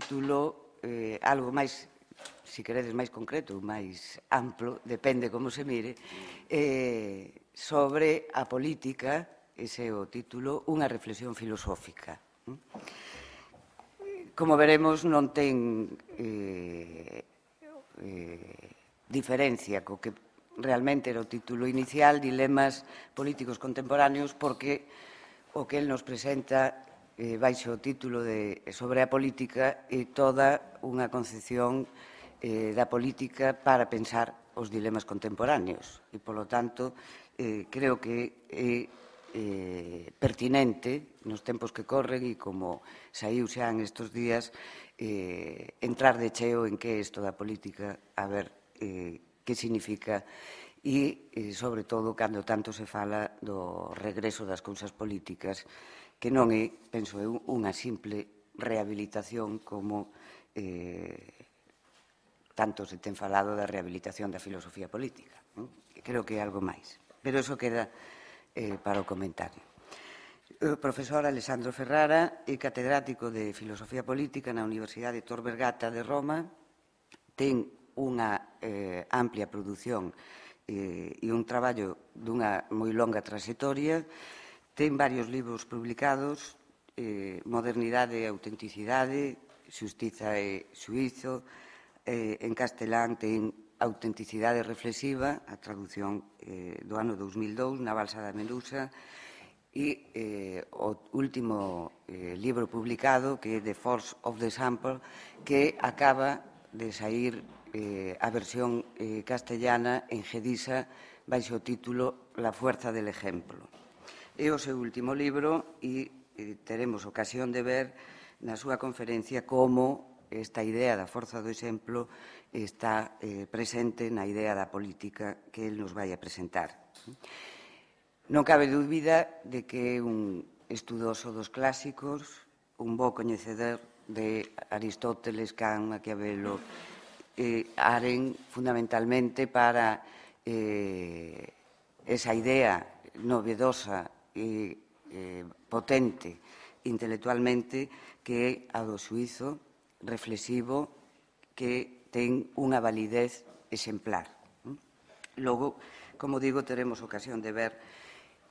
título eh, algo máis se si queredes máis concreto, máis amplo, depende como se mire, eh, sobre a política, ese é o título, unha reflexión filosófica. Como veremos, non ten eh, eh, diferencia co que realmente era o título inicial, Dilemas políticos contemporáneos, porque o que el nos presenta eh, baixo o título de eh, Sobre a política e toda unha concepción eh, da política para pensar os dilemas contemporáneos. E, polo tanto, eh, creo que é eh, pertinente nos tempos que corren e como saiu xa en estes días eh, entrar de cheo en que é isto da política a ver eh, que significa e, eh, sobre todo, cando tanto se fala do regreso das cousas políticas que non é, penso eu, unha simple rehabilitación como eh, tanto se ten falado da rehabilitación da filosofía política. Non? Creo que é algo máis. Pero eso queda eh, para o comentario. O profesor Alessandro Ferrara é catedrático de Filosofía Política na Universidade Tor Vergata de Roma. Ten unha eh, amplia produción eh, e un traballo dunha moi longa trayectoria Ten varios libros publicados, eh, Modernidade e Autenticidade, Xustiza e Suizo, eh, en castelán ten Autenticidade Reflexiva, a traducción eh, do ano 2002, na Balsa da Medusa, e eh, o último eh, libro publicado que é The Force of the Sample que acaba de sair eh, a versión eh, castellana en Gedisa baixo o título La fuerza del ejemplo. É o seu último libro e, teremos ocasión de ver na súa conferencia como esta idea da forza do exemplo está eh, presente na idea da política que el nos vai a presentar. Non cabe dúbida de que é un estudoso dos clásicos, un bo coñecedor de Aristóteles, Kant, Maquiavelo, eh, Aren, fundamentalmente para eh, esa idea novedosa eh, eh, potente intelectualmente que é a do suizo reflexivo que ten unha validez exemplar. Logo, como digo, teremos ocasión de ver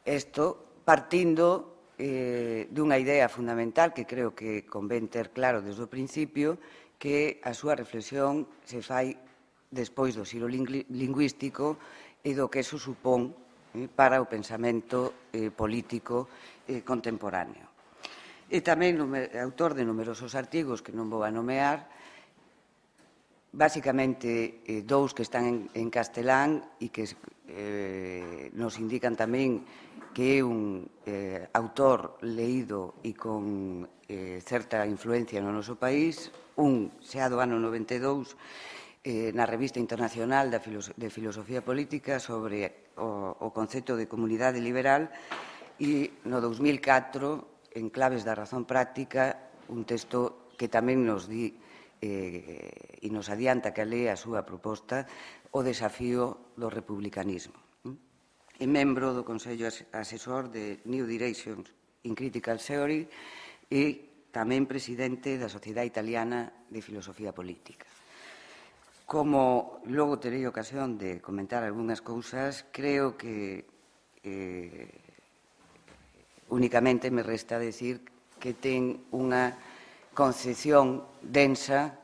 isto partindo eh, dunha idea fundamental que creo que convén ter claro desde o principio que a súa reflexión se fai despois do xiro lingüístico e do que eso supón Eh, para o pensamento eh, político eh, contemporáneo. E tamén autor de numerosos artigos que non vou a nomear, basicamente eh, dous que están en, en castelán e que eh, nos indican tamén que é un eh, autor leído e con eh, certa influencia no noso país, un xa do ano 92 eh, na Revista Internacional de Filosofía Política sobre o, o concepto de comunidade liberal e no 2004, en claves da razón práctica, un texto que tamén nos di eh, e nos adianta que lea a súa proposta o desafío do republicanismo. É membro do Consello Asesor de New Directions in Critical Theory e tamén presidente da Sociedade Italiana de Filosofía Política. Como logo terei ocasión de comentar algunhas cousas, creo que eh, únicamente me resta decir que ten unha concepción densa,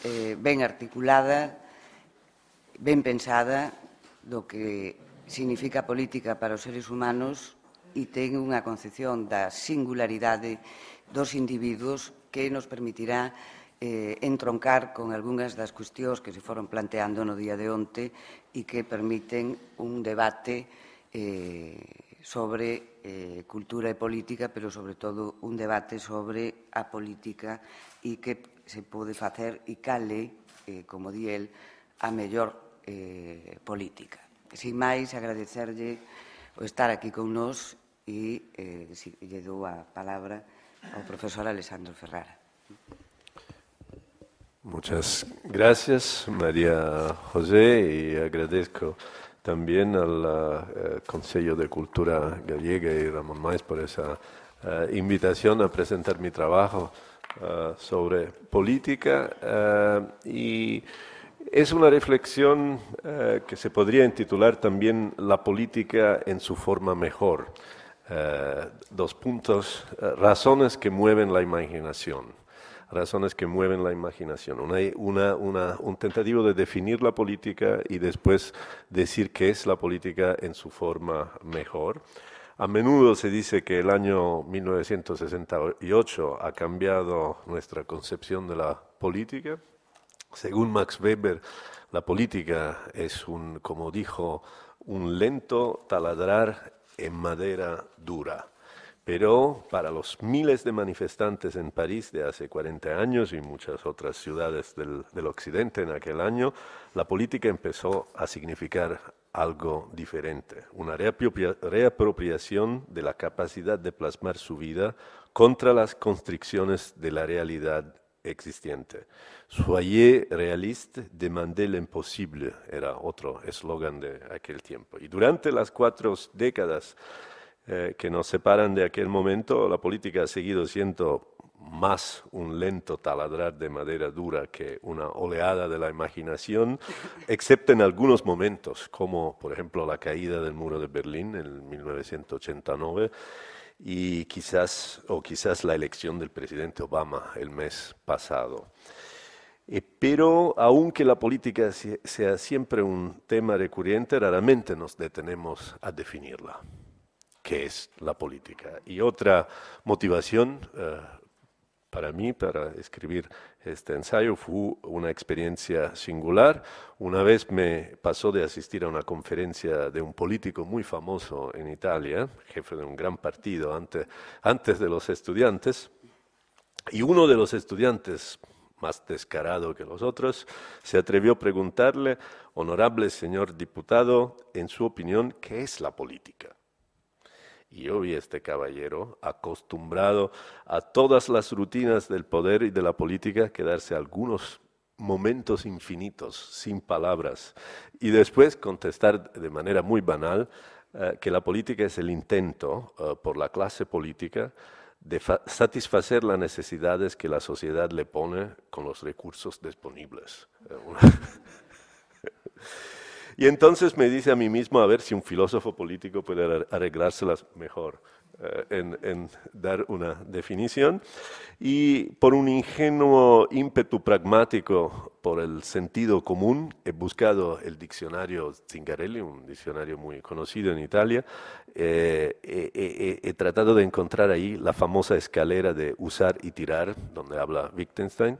eh, ben articulada, ben pensada do que significa política para os seres humanos e ten unha concepción da singularidade dos individuos que nos permitirá eh, entroncar con algunhas das cuestións que se foron planteando no día de onte e que permiten un debate eh, sobre eh, cultura e política, pero sobre todo un debate sobre a política e que se pode facer e cale, eh, como di el, a mellor eh, política. Sin máis, agradecerlle o estar aquí con nós e eh, si, lle dou a palabra ao profesor Alessandro Ferrara. Muchas gracias, María José, y agradezco también al uh, Consejo de Cultura Gallega y Ramón Maes por esa uh, invitación a presentar mi trabajo sobre política y es una reflexión que se podría intitular también La política en su forma mejor. dos puntos, razones que mueven la imaginación razones que mueven la imaginación. Un tentativo de definir la política y después decir qué es la política en su forma mejor. A menudo se dice que el año 1968 ha cambiado nuestra concepción de la política. Según Max Weber, la política es un, como dijo, un lento taladrar en madera dura. Pero para los miles de manifestantes en París de hace 40 años y muchas otras ciudades del, occidente en aquel año, la política empezó a significar algo diferente, una reapropiación de la capacidad de plasmar su vida contra las constricciones de la realidad existente. Soyez réaliste, demandez l'impossible, era otro eslogan de aquel tiempo. Y durante las cuatro décadas eh, que nos separan de aquel momento, la política ha seguido siendo más un lento taladrar de madera dura que una oleada de la imaginación, excepto en algunos momentos, como por ejemplo la caída del muro de Berlín en 1989 y quizás, o quizás la elección del presidente Obama el mes pasado. Eh, pero aunque la política sea siempre un tema recurrente, raramente nos detenemos a definirla qué es la política. Y otra motivación eh, para mí, para escribir este ensayo, fue una experiencia singular. Una vez me pasó de asistir a una conferencia de un político muy famoso en Italia, jefe de un gran partido antes de los estudiantes, y uno de los estudiantes, más descarado que los otros, se atrevió a preguntarle, honorable señor diputado, en su opinión, ¿qué es la política? Y yo vi a este caballero acostumbrado a todas las rutinas del poder y de la política quedarse algunos momentos infinitos sin palabras y después contestar de manera muy banal eh, que la política es el intento eh, por la clase política de satisfacer las necesidades que la sociedad le pone con los recursos disponibles. Eh, Y entonces me dice a mí mismo a ver si un filósofo político puede arreglárselas mejor eh, en, dar una definición. Y por un ingenuo ímpetu pragmático, por el sentido común, he buscado el diccionario Zingarelli, un diccionario muy conocido en Italia. Eh, he tratado de encontrar ahí la famosa escalera de usar y tirar, donde habla Wittgenstein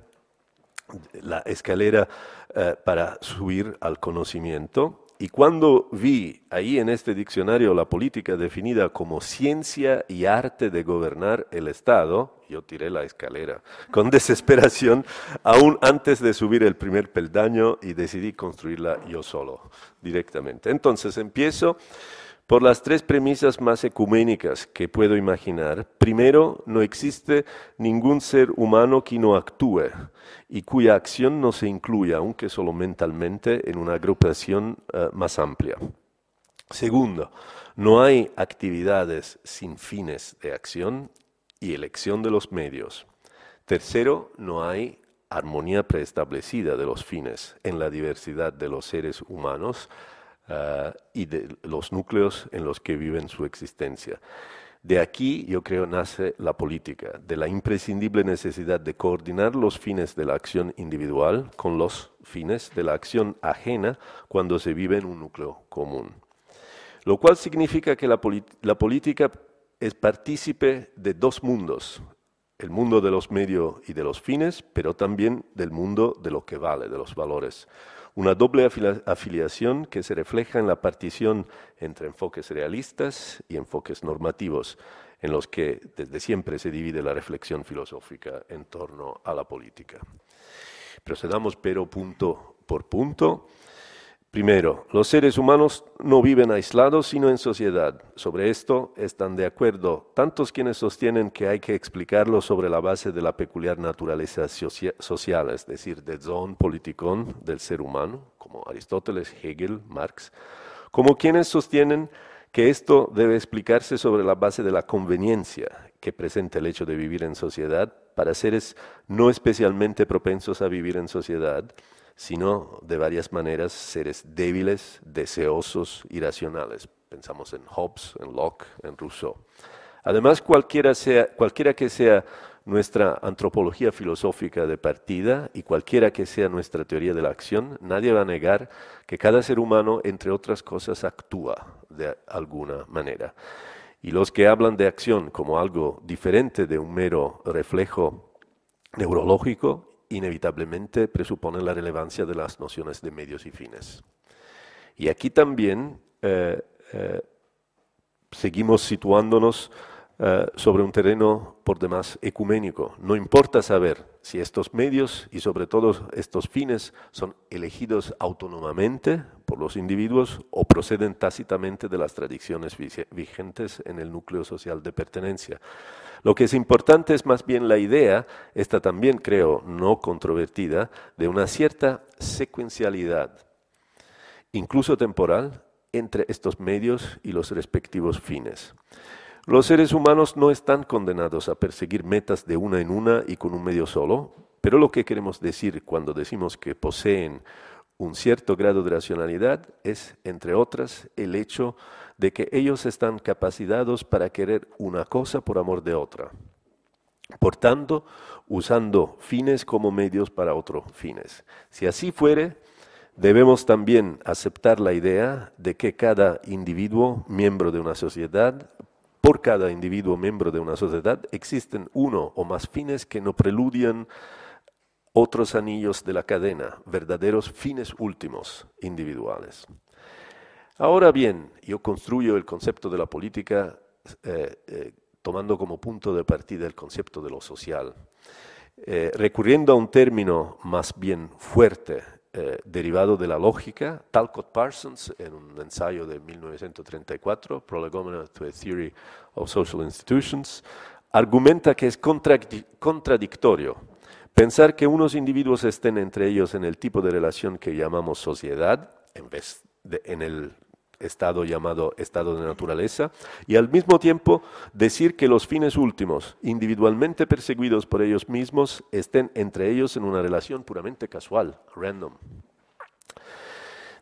la escalera eh, para subir al conocimiento. Y cuando vi ahí en este diccionario la política definida como ciencia y arte de gobernar el Estado, yo tiré la escalera con desesperación, aún antes de subir el primer peldaño y decidí construirla yo solo, directamente. Entonces empiezo por las tres premisas más ecuménicas que puedo imaginar. Primero, no existe ningún ser humano que no actúe y cuya acción no se incluya, aunque solo mentalmente, en una agrupación eh, más amplia. Segundo, no hay actividades sin fines de acción y elección de los medios. Tercero, no hay armonía preestablecida de los fines en la diversidad de los seres humanos Ah, y de los núcleos en los que viven su existencia. De aquí, yo creo, nace la política, de la imprescindible necesidad de coordinar los fines de la acción individual con los fines de la acción ajena cuando se vive en un núcleo común. Lo cual significa que la política es partícipe de dos mundos, el mundo de los medios y de los fines, pero también del mundo de lo que vale, de los valores una doble afiliación que se refleja en la partición entre enfoques realistas y enfoques normativos, en los que desde siempre se divide la reflexión filosófica en torno a la política. Procedamos pero punto por punto. Primero, los seres humanos no viven aislados, sino en sociedad. Sobre esto están de acuerdo tantos quienes sostienen que hay que explicarlo sobre la base de la peculiar naturaleza social, es decir, de zon politikon del ser humano, como Aristóteles, Hegel, Marx, como quienes sostienen que esto debe explicarse sobre la base de la conveniencia, que presenta el hecho de vivir en sociedad para seres no especialmente propensos a vivir en sociedad, sino de varias maneras seres débiles, deseosos, irracionales. Pensamos en Hobbes, en Locke, en Rousseau. Además, cualquiera, cualquiera que sea nuestra antropología filosófica de partida y cualquiera que sea nuestra teoría de la acción, nadie va a negar que cada ser humano, entre otras cosas, actúa de alguna manera. Y los que hablan de acción como algo diferente de un mero reflejo neurológico, inevitablemente presuponen la relevancia de las nociones de medios y fines. Y aquí también eh, eh, seguimos situándonos eh, sobre un terreno por demás ecuménico. No importa saber si estos medios y sobre todo estos fines son elegidos autónomamente por los individuos o proceden tácitamente de las tradiciones vigentes en el núcleo social de pertenencia. Lo que es importante es más bien la idea, esta también creo no controvertida, de una cierta secuencialidad, incluso temporal, entre estos medios y los respectivos fines. Los seres humanos no están condenados a perseguir metas de una en una y con un medio solo, pero lo que queremos decir cuando decimos que poseen un cierto grado de racionalidad es, entre otras, el hecho de que ellos están capacitados para querer una cosa por amor de otra. Por tanto, usando fines como medios para otros fines. Si así fuere, debemos también aceptar la idea de que cada individuo, miembro de una sociedad, por cada individuo miembro de una sociedad existen uno o más fines que no preludian otros anillos de la cadena, verdaderos fines últimos individuales. Ahora bien, yo construyo el concepto de la política eh, eh, tomando como punto de partida el concepto de lo social, eh, recurriendo a un término más bien fuerte eh, derivado de la lógica, Talcott Parsons, en un ensayo de 1934, Prolegomena to a Theory of Social Institutions, argumenta que es contradictorio pensar que unos individuos estén entre ellos en el tipo de relación que llamamos sociedad, en vez de en el estado llamado estado de naturaleza, y al mismo tiempo decir que los fines últimos, individualmente perseguidos por ellos mismos, estén entre ellos en una relación puramente casual, random.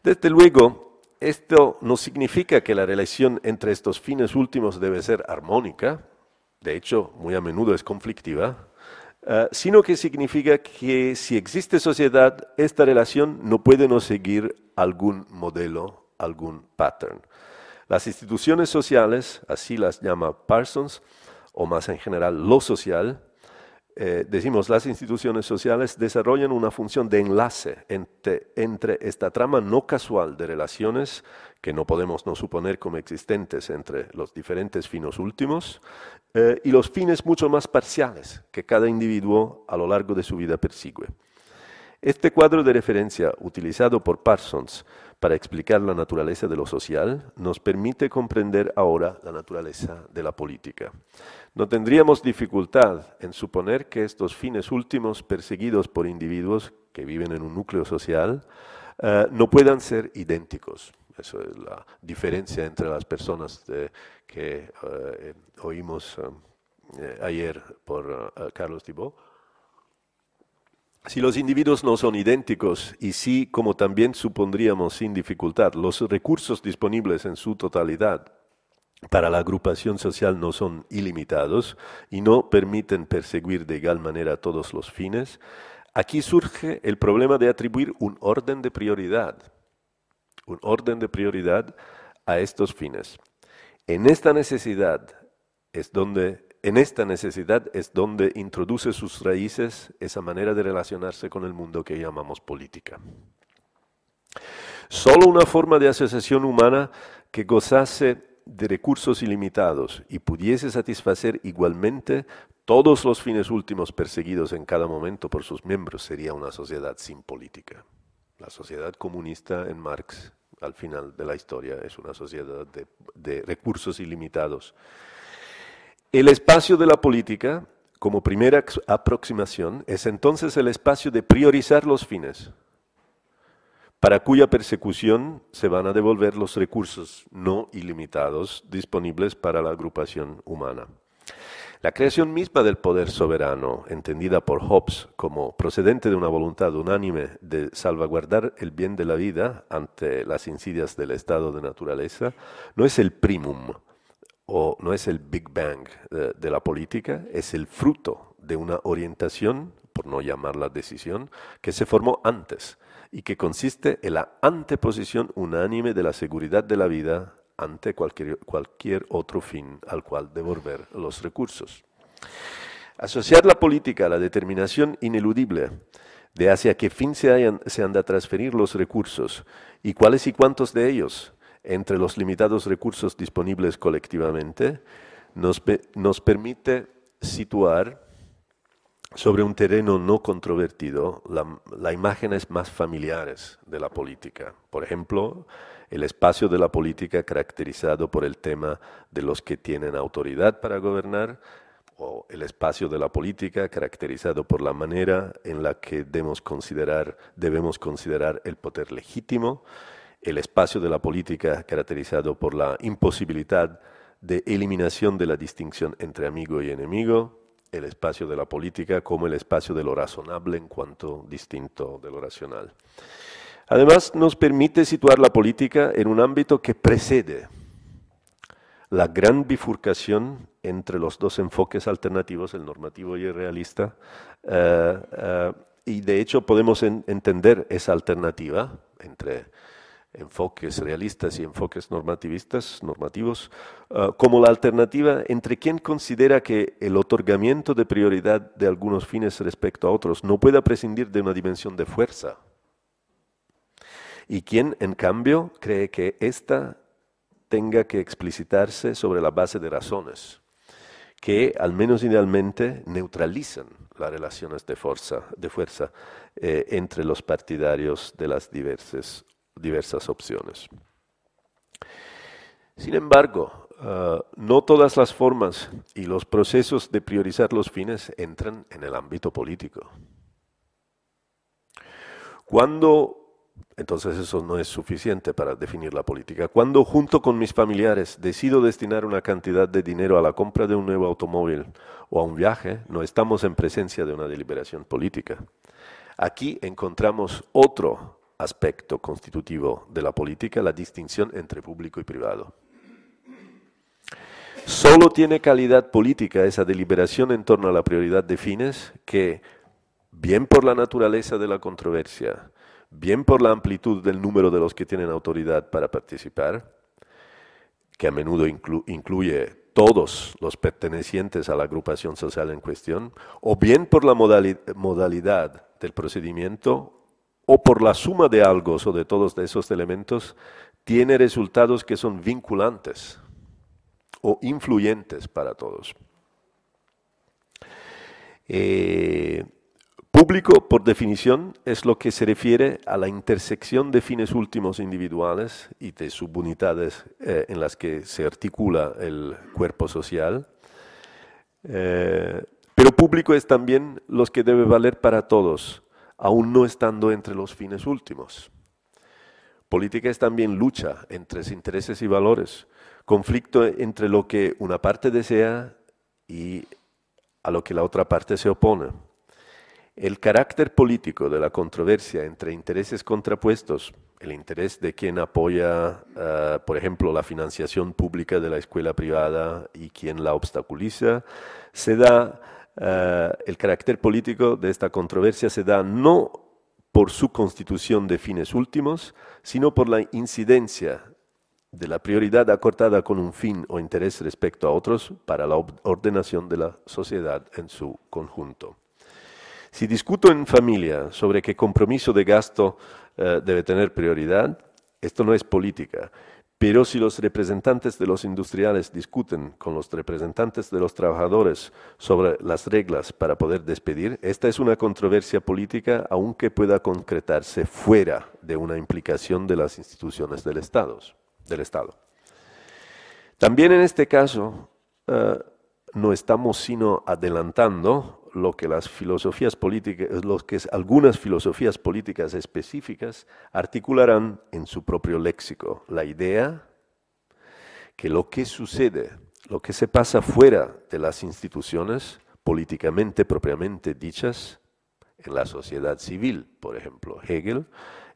Desde luego, esto no significa que la relación entre estos fines últimos debe ser armónica, de hecho, muy a menudo es conflictiva, eh, sino que significa que si existe sociedad, esta relación no puede no seguir algún modelo algún pattern. Las instituciones sociales, así las llama Parsons, o más en general lo social, eh, decimos las instituciones sociales desarrollan una función de enlace entre, esta trama no casual de relaciones que no podemos no suponer como existentes entre los diferentes finos últimos eh, y los fines mucho más parciales que cada individuo a lo largo de su vida persigue. Este cuadro de referencia utilizado por Parsons para explicar la naturaleza de lo social, nos permite comprender ahora la naturaleza de la política. No tendríamos dificultad en suponer que estos fines últimos perseguidos por individuos que viven en un núcleo social eh, no puedan ser idénticos. Eso es la diferencia entre las personas que eh, oímos eh, ayer por Carlos Thibault si los individuos no son idénticos y si, como también supondríamos sin dificultad, los recursos disponibles en su totalidad para la agrupación social no son ilimitados y no permiten perseguir de igual manera todos los fines, aquí surge el problema de atribuir un orden de prioridad, un orden de prioridad a estos fines. En esta necesidad es donde en esta necesidad es donde introduce sus raíces esa manera de relacionarse con el mundo que llamamos política. Solo una forma de asociación humana que gozase de recursos ilimitados y pudiese satisfacer igualmente todos los fines últimos perseguidos en cada momento por sus miembros sería una sociedad sin política. La sociedad comunista en Marx, al final de la historia, es una sociedad de, de recursos ilimitados el espacio de la política, como primera aproximación, es entonces el espacio de priorizar los fines, para cuya persecución se van a devolver los recursos no ilimitados disponibles para la agrupación humana. La creación misma del poder soberano, entendida por Hobbes como procedente de una voluntad unánime de salvaguardar el bien de la vida ante las insidias del estado de naturaleza, no es el primum o no es el Big Bang de, de la política, es el fruto de una orientación, por no llamarla decisión, que se formó antes y que consiste en la anteposición unánime de la seguridad de la vida ante cualquier, cualquier otro fin al cual devolver los recursos. Asociar la política a la determinación ineludible de hacia qué fin se, han de transferir los recursos y cuáles y cuántos de ellos entre los limitados recursos disponibles colectivamente, nos, nos permite situar sobre un terreno no controvertido las la imágenes más familiares de la política. Por ejemplo, el espacio de la política caracterizado por el tema de los que tienen autoridad para gobernar, o el espacio de la política caracterizado por la manera en la que considerar, debemos considerar el poder legítimo, el espacio de la política caracterizado por la imposibilidad de eliminación de la distinción entre amigo y enemigo, el espacio de la política como el espacio de lo razonable en cuanto distinto de lo racional. Además, nos permite situar la política en un ámbito que precede la gran bifurcación entre los dos enfoques alternativos, el normativo y el realista, eh, eh, y de hecho podemos entender esa alternativa entre enfoques realistas y enfoques normativistas, normativos, eh, como la alternativa entre quien considera que el otorgamiento de prioridad de algunos fines respecto a otros no pueda prescindir de una dimensión de fuerza y quien, en cambio, cree que ésta tenga que explicitarse sobre la base de razones que, al menos idealmente, neutralizan las relaciones de fuerza, de fuerza eh, entre los partidarios de las diversas, diversas opciones. Sin embargo, ah, no todas las formas y los procesos de priorizar los fines entran en el ámbito político. Cuando entonces eso no es suficiente para definir la política. Cuando junto con mis familiares decido destinar una cantidad de dinero a la compra de un nuevo automóvil o a un viaje, no estamos en presencia de una deliberación política. Aquí encontramos otro aspecto constitutivo de la política, la distinción entre público y privado. Solo tiene calidad política esa deliberación en torno a la prioridad de fines que, bien por la naturaleza de la controversia, bien por la amplitud del número de los que tienen autoridad para participar, que a menudo incluye todos los pertenecientes a la agrupación social en cuestión, o bien por la modalidad del procedimiento, o por la suma de algo o de todos esos elementos, tiene resultados que son vinculantes o influyentes para todos. Eh, Público, por definición, es lo que se refiere a la intersección de fines últimos individuales y de subunidades eh, en las que se articula el cuerpo social. Eh, pero público es también los que debe valer para todos, aún no estando entre los fines últimos. Política es también lucha entre intereses y valores, conflicto entre lo que una parte desea y a lo que la otra parte se opone. El carácter político de la controversia entre intereses contrapuestos, el interés de quien apoya, ah, por ejemplo, la financiación pública de la escuela privada y quien la obstaculiza, se da, ah, el carácter político de esta controversia se da no por su constitución de fines últimos, sino por la incidencia de la prioridad acortada con un fin o interés respecto a otros para la ordenación de la sociedad en su conjunto. Si discuto en familia sobre qué compromiso de gasto eh, debe tener prioridad, esto no es política. Pero si los representantes de los industriales discuten con los representantes de los trabajadores sobre las reglas para poder despedir, esta es una controversia política aunque pueda concretarse fuera de una implicación de las instituciones del Estado. Del Estado. También en este caso eh, no estamos sino adelantando lo que las filosofías políticas, lo que algunas filosofías políticas específicas articularán en su propio léxico, la idea que lo que sucede lo que se pasa fuera de las instituciones políticamente propiamente dichas, en la sociedad civil, por ejemplo, Hegel,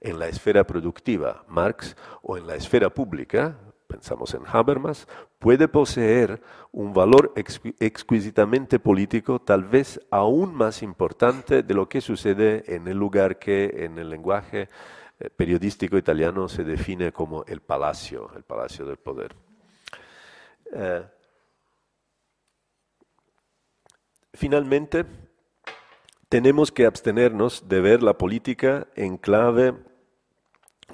en la esfera productiva, Marx, o en la esfera pública, pensamos en Habermas, puede poseer un valor exquisitamente político, tal vez aún más importante de lo que sucede en el lugar que en el lenguaje eh, periodístico italiano se define como el palacio, el palacio del poder. Eh, finalmente, tenemos que abstenernos de ver la política en clave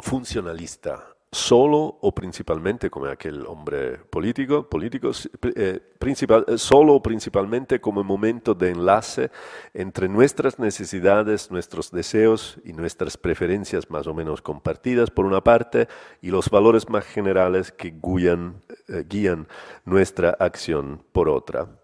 funcionalista, solo o principalmente como aquel hombre político, políticos, eh, principal, eh, solo o principalmente como momento de enlace entre nuestras necesidades, nuestros deseos y nuestras preferencias más o menos compartidas por una parte y los valores más generales que guían, eh, guían nuestra acción por otra.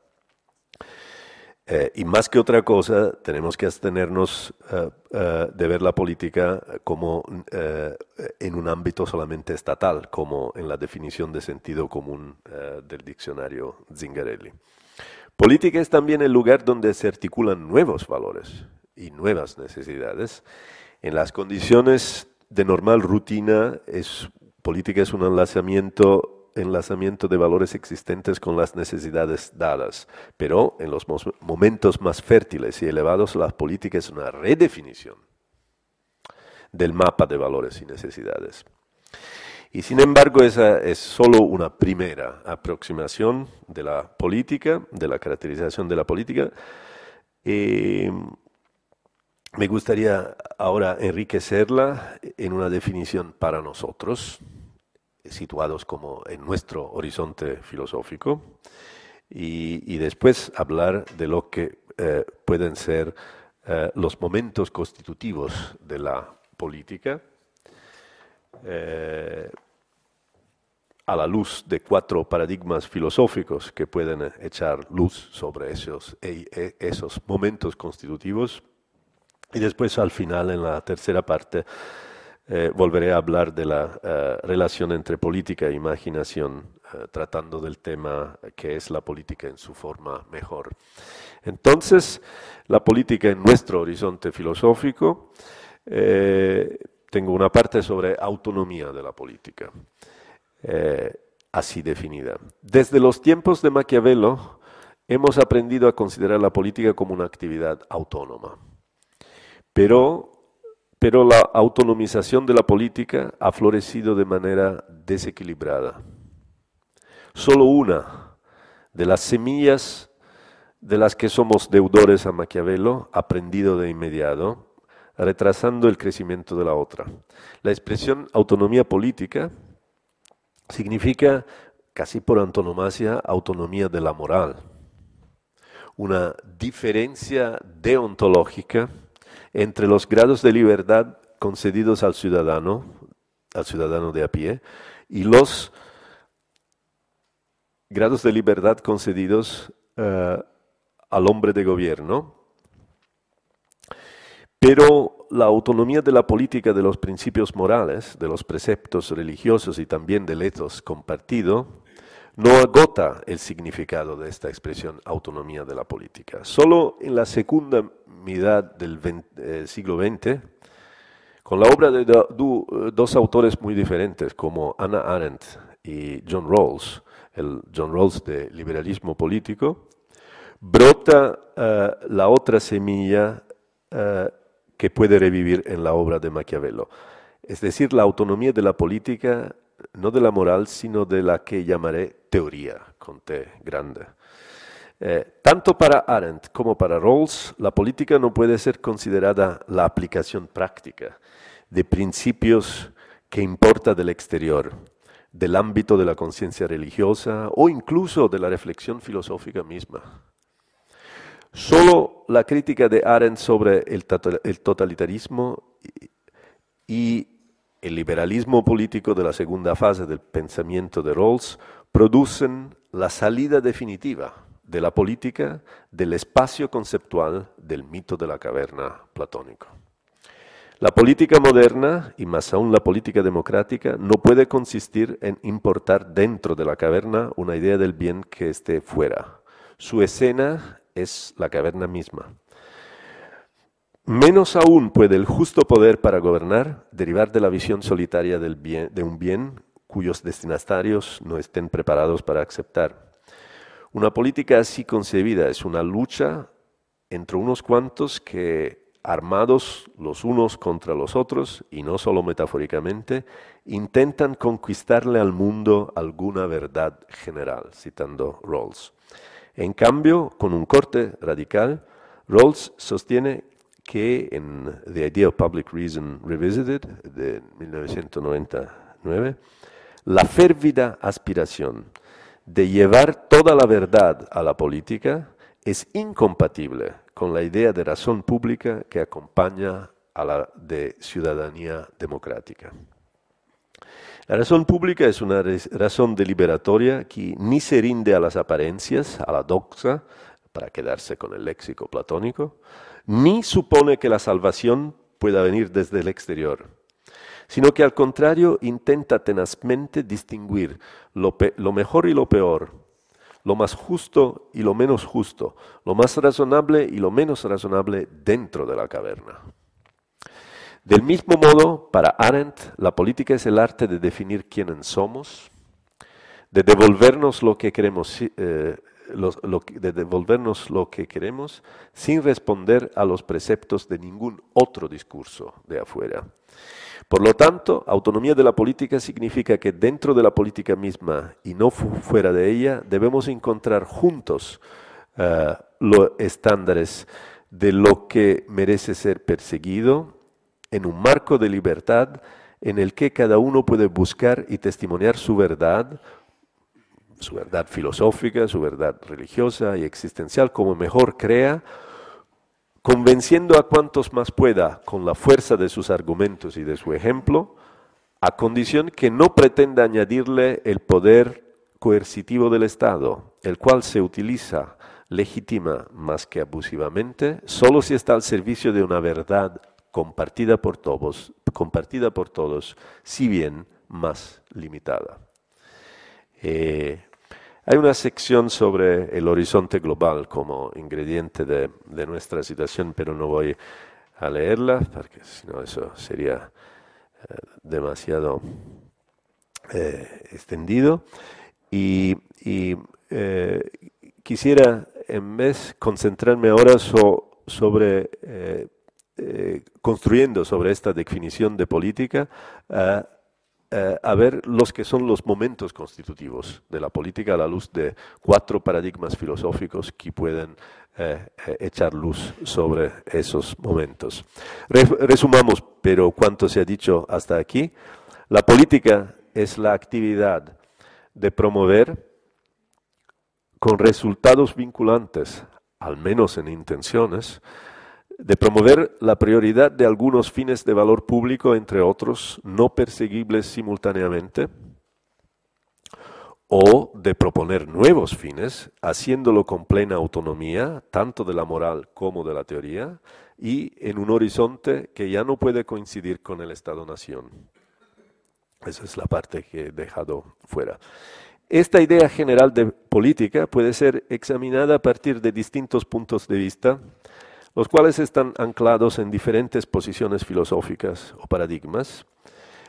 Eh, y más que otra cosa, tenemos que abstenernos eh, eh, de ver la política como en un ámbito solamente estatal, como en la definición de sentido común del diccionario Zingarelli. Política es también el lugar donde se articulan nuevos valores y nuevas necesidades. En las condiciones de normal rutina, es, política es un enlazamiento enlazamiento de valores existentes con las necesidades dadas, pero en los momentos más fértiles y elevados la política es una redefinición del mapa de valores y necesidades. Y sin embargo, esa es solo una primera aproximación de la política, de la caracterización de la política. me gustaría ahora enriquecerla en una definición para nosotros, situados como en nuestro horizonte filosófico y, después hablar de lo que eh, pueden ser eh, los momentos constitutivos de la política eh, a la luz de cuatro paradigmas filosóficos que pueden echar luz sobre esos, e, e, esos momentos constitutivos y después al final en la tercera parte eh, volveré a hablar de la eh, relación entre política e imaginación, eh, tratando del tema que es la política en su forma mejor. Entonces, la política en nuestro horizonte filosófico, tengo una parte sobre autonomía de la política, así definida. Desde los tiempos de Maquiavelo, hemos aprendido a considerar la política como una actividad autónoma. Pero pero la autonomización de la política ha florecido de manera desequilibrada. Solo una de las semillas de las que somos deudores a Maquiavelo aprendido de inmediato, retrasando el crecimiento de la otra. La expresión autonomía política significa, casi por antonomasia, autonomía de la moral, una diferencia deontológica entre los grados de libertad concedidos al ciudadano, al ciudadano de a pie, y los grados de libertad concedidos eh, al hombre de gobierno. Pero la autonomía de la política de los principios morales, de los preceptos religiosos y también del ethos compartido, no agota el significado de esta expresión autonomía de la política. Solo en la segunda mitad del eh, siglo XX, con la obra de dos autores muy diferentes como Anna Arendt y John Rawls, el John Rawls de liberalismo político, brota eh, la otra semilla eh, que puede revivir en la obra de Maquiavelo, es decir, la autonomía de la política no de la moral, sino de la que llamaré teoría, con grande. Eh, tanto para Arendt como para Rawls, la política no puede ser considerada la aplicación práctica de principios que importa del exterior, del ámbito de la conciencia religiosa o incluso de la reflexión filosófica misma. Solo la crítica de Arendt sobre el totalitarismo y el liberalismo político de la segunda fase del pensamiento de Rawls producen la salida definitiva de la política del espacio conceptual del mito de la caverna platónico. La política moderna, y más aún la política democrática, no puede consistir en importar dentro de la caverna una idea del bien que esté fuera. Su escena es la caverna misma. Menos aún puede el justo poder para gobernar derivar de la visión solitaria de un bien cuyos destinatarios no estén preparados para aceptar. Una política así concebida es una lucha entre unos cuantos que armados los unos contra los otros, y no solo metafóricamente, intentan conquistarle al mundo alguna verdad general, citando Rawls. En cambio, con un corte radical, Rawls sostiene que en The Idea of Public Reason Revisited de 1999, la férvida aspiración de llevar toda la verdad a la política es incompatible con la idea de razón pública que acompaña a la de ciudadanía democrática. La razón pública es una razón deliberatoria que ni se rinde a las apariencias, a la doxa, para quedarse con el léxico platónico, ni supone que la salvación pueda venir desde el exterior, sino que al contrario intenta tenazmente distinguir lo, lo mejor y lo peor, lo más justo y lo menos justo, lo más razonable y lo menos razonable dentro de la caverna. Del mismo modo, para Arendt, la política es el arte de definir quiénes somos, de devolvernos lo que queremos, eh, de devolvernos lo que queremos sin responder a los preceptos de ningún otro discurso de afuera. Por lo tanto, autonomía de la política significa que dentro de la política misma y no fuera de ella debemos encontrar juntos eh, los estándares de lo que merece ser perseguido en un marco de libertad en el que cada uno puede buscar y testimoniar su verdad, su verdad filosófica, su verdad religiosa y existencial como mejor crea, convenciendo a cuantos más pueda con la fuerza de sus argumentos y de su ejemplo, a condición que no pretenda añadirle el poder coercitivo del Estado, el cual se utiliza legítima más que abusivamente, solo si está al servicio de una verdad compartida por todos, compartida por todos, si bien más limitada. Eh, hay una sección sobre el horizonte global como ingrediente de, nuestra situación, pero no voy a leerla porque si no eso sería eh, demasiado eh, extendido. Y, eh, quisiera en vez concentrarme ahora sobre construyendo sobre esta definición de política eh, a ver los que son los momentos constitutivos de la política a la luz de cuatro paradigmas filosóficos que pueden eh, eh, echar luz sobre esos momentos. resumamos, pero cuanto se ha dicho hasta aquí, la política es la actividad de promover con resultados vinculantes, al menos en intenciones, de promover la prioridad de algunos fines de valor público, entre otros, no perseguibles simultáneamente, o de proponer nuevos fines, haciéndolo con plena autonomía, tanto de la moral como de la teoría, y en un horizonte que ya no puede coincidir con el Estado-Nación. Esa es la parte que he dejado fuera. Esta idea general de política puede ser examinada a partir de distintos puntos de vista, los cuales están anclados en diferentes posiciones filosóficas o paradigmas.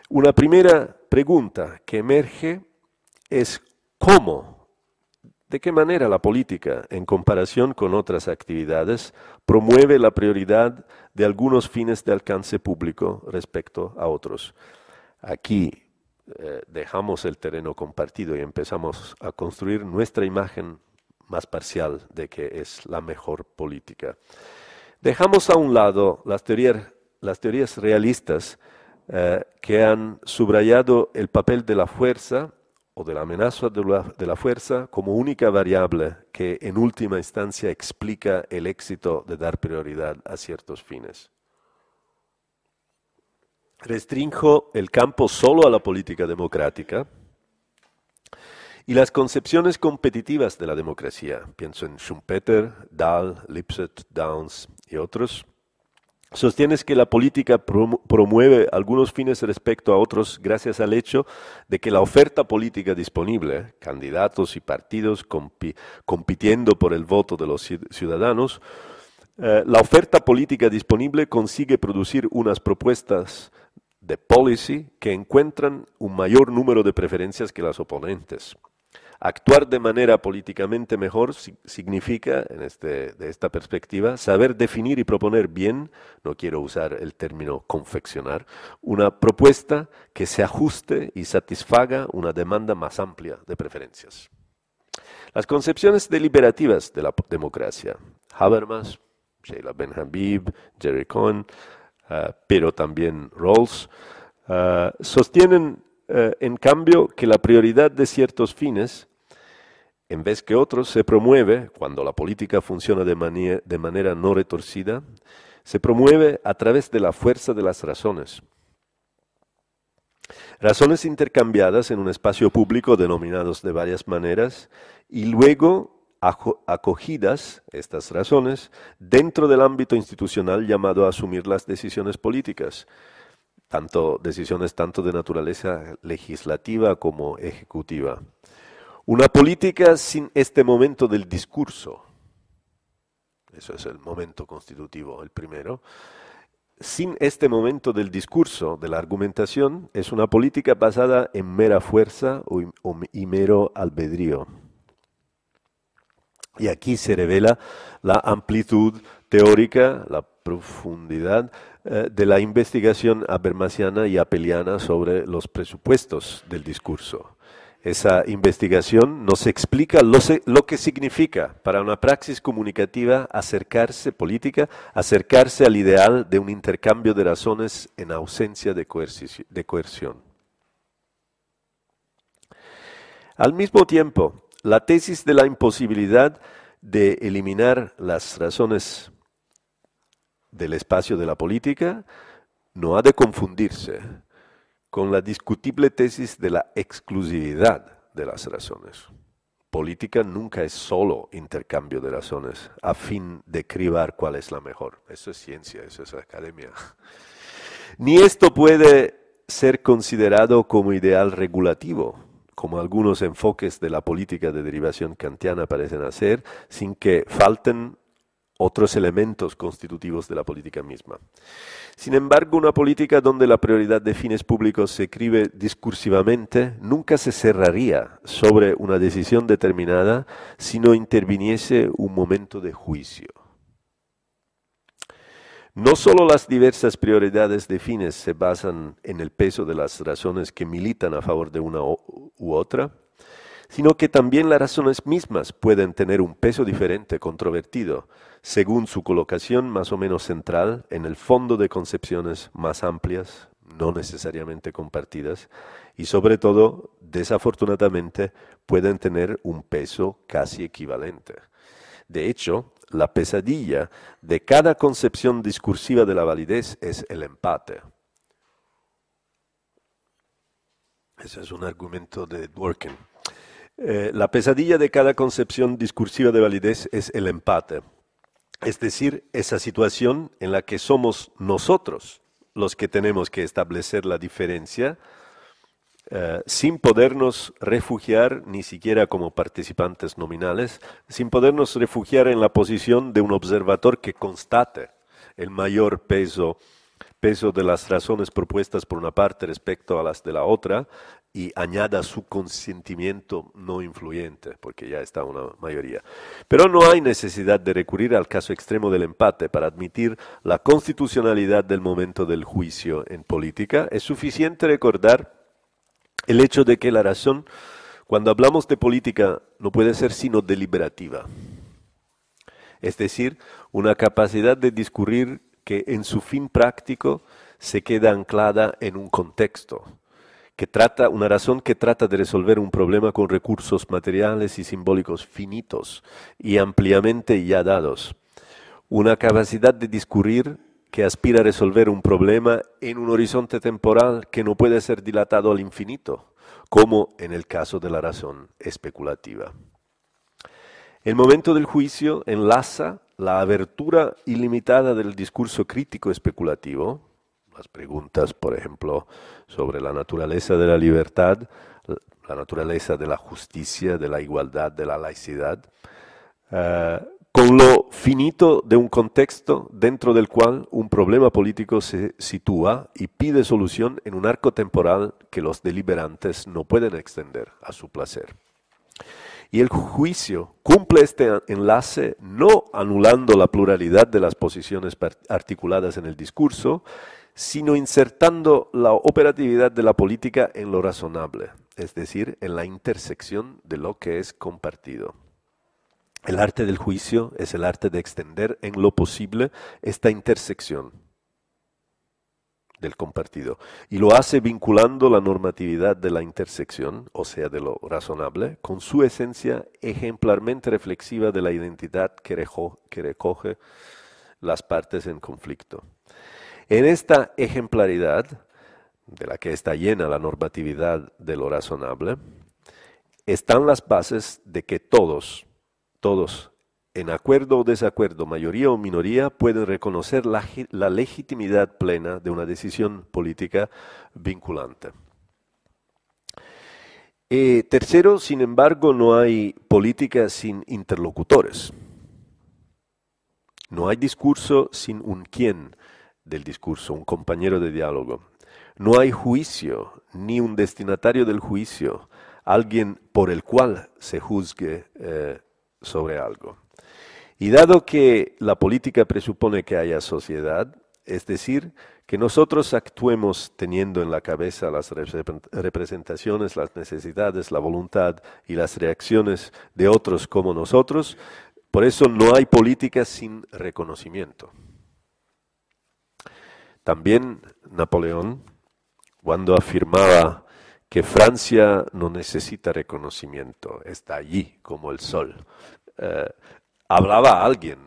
Una primera pregunta que emerge es cómo, de qué manera la política, en comparación con otras actividades, promueve la prioridad de algunos fines de alcance público respecto a otros. Aquí eh, dejamos el terreno compartido y empezamos a construir nuestra imagen más parcial de que es la mejor política. Dejamos a un lado las teorías, realistas eh, que han subrayado el papel de la fuerza o de la amenaza de la, de la, fuerza como única variable que en última instancia explica el éxito de dar prioridad a ciertos fines. Restrinjo el campo solo a la política democrática y las concepciones competitivas de la democracia, pienso en Schumpeter, Dahl, Lipset, Downs y otros, Sostienes que la política promueve algunos fines respecto a otros gracias al hecho de que la oferta política disponible, candidatos y partidos compitiendo por el voto de los ciudadanos, eh, la oferta política disponible consigue producir unas propuestas de policy que encuentran un mayor número de preferencias que las oponentes. Actuar de manera políticamente mejor significa, en este, de esta perspectiva, saber definir y proponer bien, no quiero usar el término confeccionar, una propuesta que se ajuste y satisfaga una demanda más amplia de preferencias. Las concepciones deliberativas de la democracia, Habermas, Sheila Ben Habib, Jerry Cohen, uh, pero también Rawls, uh, sostienen uh, en cambio que la prioridad de ciertos fines en vez que otros, se promueve, cuando la política funciona de, manera no retorcida, se promueve a través de la fuerza de las razones. Razones intercambiadas en un espacio público denominados de varias maneras y luego acogidas, estas razones, dentro del ámbito institucional llamado a asumir las decisiones políticas, tanto decisiones tanto de naturaleza legislativa como ejecutiva. Una política sin este momento del discurso, eso es el momento constitutivo, el primero, sin este momento del discurso, de la argumentación, es una política basada en mera fuerza y mero albedrío. Y aquí se revela la amplitud teórica, la profundidad eh, de la investigación habermasiana y apeliana sobre los presupuestos del discurso esa investigación nos explica lo, que significa para una praxis comunicativa acercarse política, acercarse al ideal de un intercambio de razones en ausencia de, de coerción. Al mismo tiempo, la tesis de la imposibilidad de eliminar las razones del espacio de la política no ha de confundirse con la discutible tesis de la exclusividad de las razones. Política nunca es solo intercambio de razones a fin de cribar cuál es la mejor. Eso es ciencia, eso es academia. Ni esto puede ser considerado como ideal regulativo, como algunos enfoques de la política de derivación kantiana parecen hacer, sin que falten otros elementos constitutivos de la política misma. Sin embargo, una política donde la prioridad de fines públicos se escribe discursivamente nunca se cerraría sobre una decisión determinada si no interviniese un momento de juicio. No solo las diversas prioridades de fines se basan en el peso de las razones que militan a favor de una u otra, sino que también las razones mismas pueden tener un peso diferente, controvertido, según su colocación más o menos central en el fondo de concepciones más amplias, no necesariamente compartidas, y sobre todo, desafortunadamente, pueden tener un peso casi equivalente. De hecho, la pesadilla de cada concepción discursiva de la validez es el empate. Ese es un argumento de Dworkin. Eh, la pesadilla de cada concepción discursiva de validez es el empate. Es decir, esa situación en la que somos nosotros los que tenemos que establecer la diferencia eh, sin podernos refugiar ni siquiera como participantes nominales, sin podernos refugiar en la posición de un observador que constate el mayor peso peso de las razones propuestas por una parte respecto a las de la otra y añada su consentimiento no influyente, porque ya está una mayoría. Pero no hay necesidad de recurrir al caso extremo del empate para admitir la constitucionalidad del momento del juicio en política. Es suficiente recordar el hecho de que la razón, cuando hablamos de política, no puede ser sino deliberativa. Es decir, una capacidad de discurrir que en su fin práctico se queda anclada en un contexto, que trata, una razón que trata de resolver un problema con recursos materiales y simbólicos finitos y ampliamente ya dados. Una capacidad de discurrir que aspira a resolver un problema en un horizonte temporal que no puede ser dilatado al infinito, como en el caso de la razón especulativa. El momento del juicio enlaza la abertura ilimitada del discurso crítico especulativo, las preguntas, por ejemplo, sobre la naturaleza de la libertad, la naturaleza de la justicia, de la igualdad, de la laicidad, eh, con lo finito de un contexto dentro del cual un problema político se sitúa y pide solución en un arco temporal que los deliberantes no pueden extender a su placer. Y el juicio cumple este enlace no anulando la pluralidad de las posiciones articuladas en el discurso, sino insertando la operatividad de la política en lo razonable, es decir, en la intersección de lo que es compartido. El arte del juicio es el arte de extender en lo posible esta intersección del compartido. Y lo hace vinculando la normatividad de la intersección, o sea, de lo razonable, con su esencia ejemplarmente reflexiva de la identidad que, recoge las partes en conflicto. En esta ejemplaridad, de la que está llena la normatividad de lo razonable, están las bases de que todos, todos, en acuerdo o desacuerdo, mayoría o minoría, pueden reconocer la, legitimidad plena de una decisión política vinculante. Eh, tercero, sin embargo, no hay política sin interlocutores. No hay discurso sin un quién del discurso, un compañero de diálogo. No hay juicio, ni un destinatario del juicio, alguien por el cual se juzgue eh, sobre algo. Y dado que la política presupone que haya sociedad, es decir, que nosotros actuemos teniendo en la cabeza las representaciones, las necesidades, la voluntad y las reacciones de otros como nosotros, por eso no hay política sin reconocimiento. También Napoleón, cuando afirmaba que Francia no necesita reconocimiento, está allí como el sol. Eh, hablaba alguien.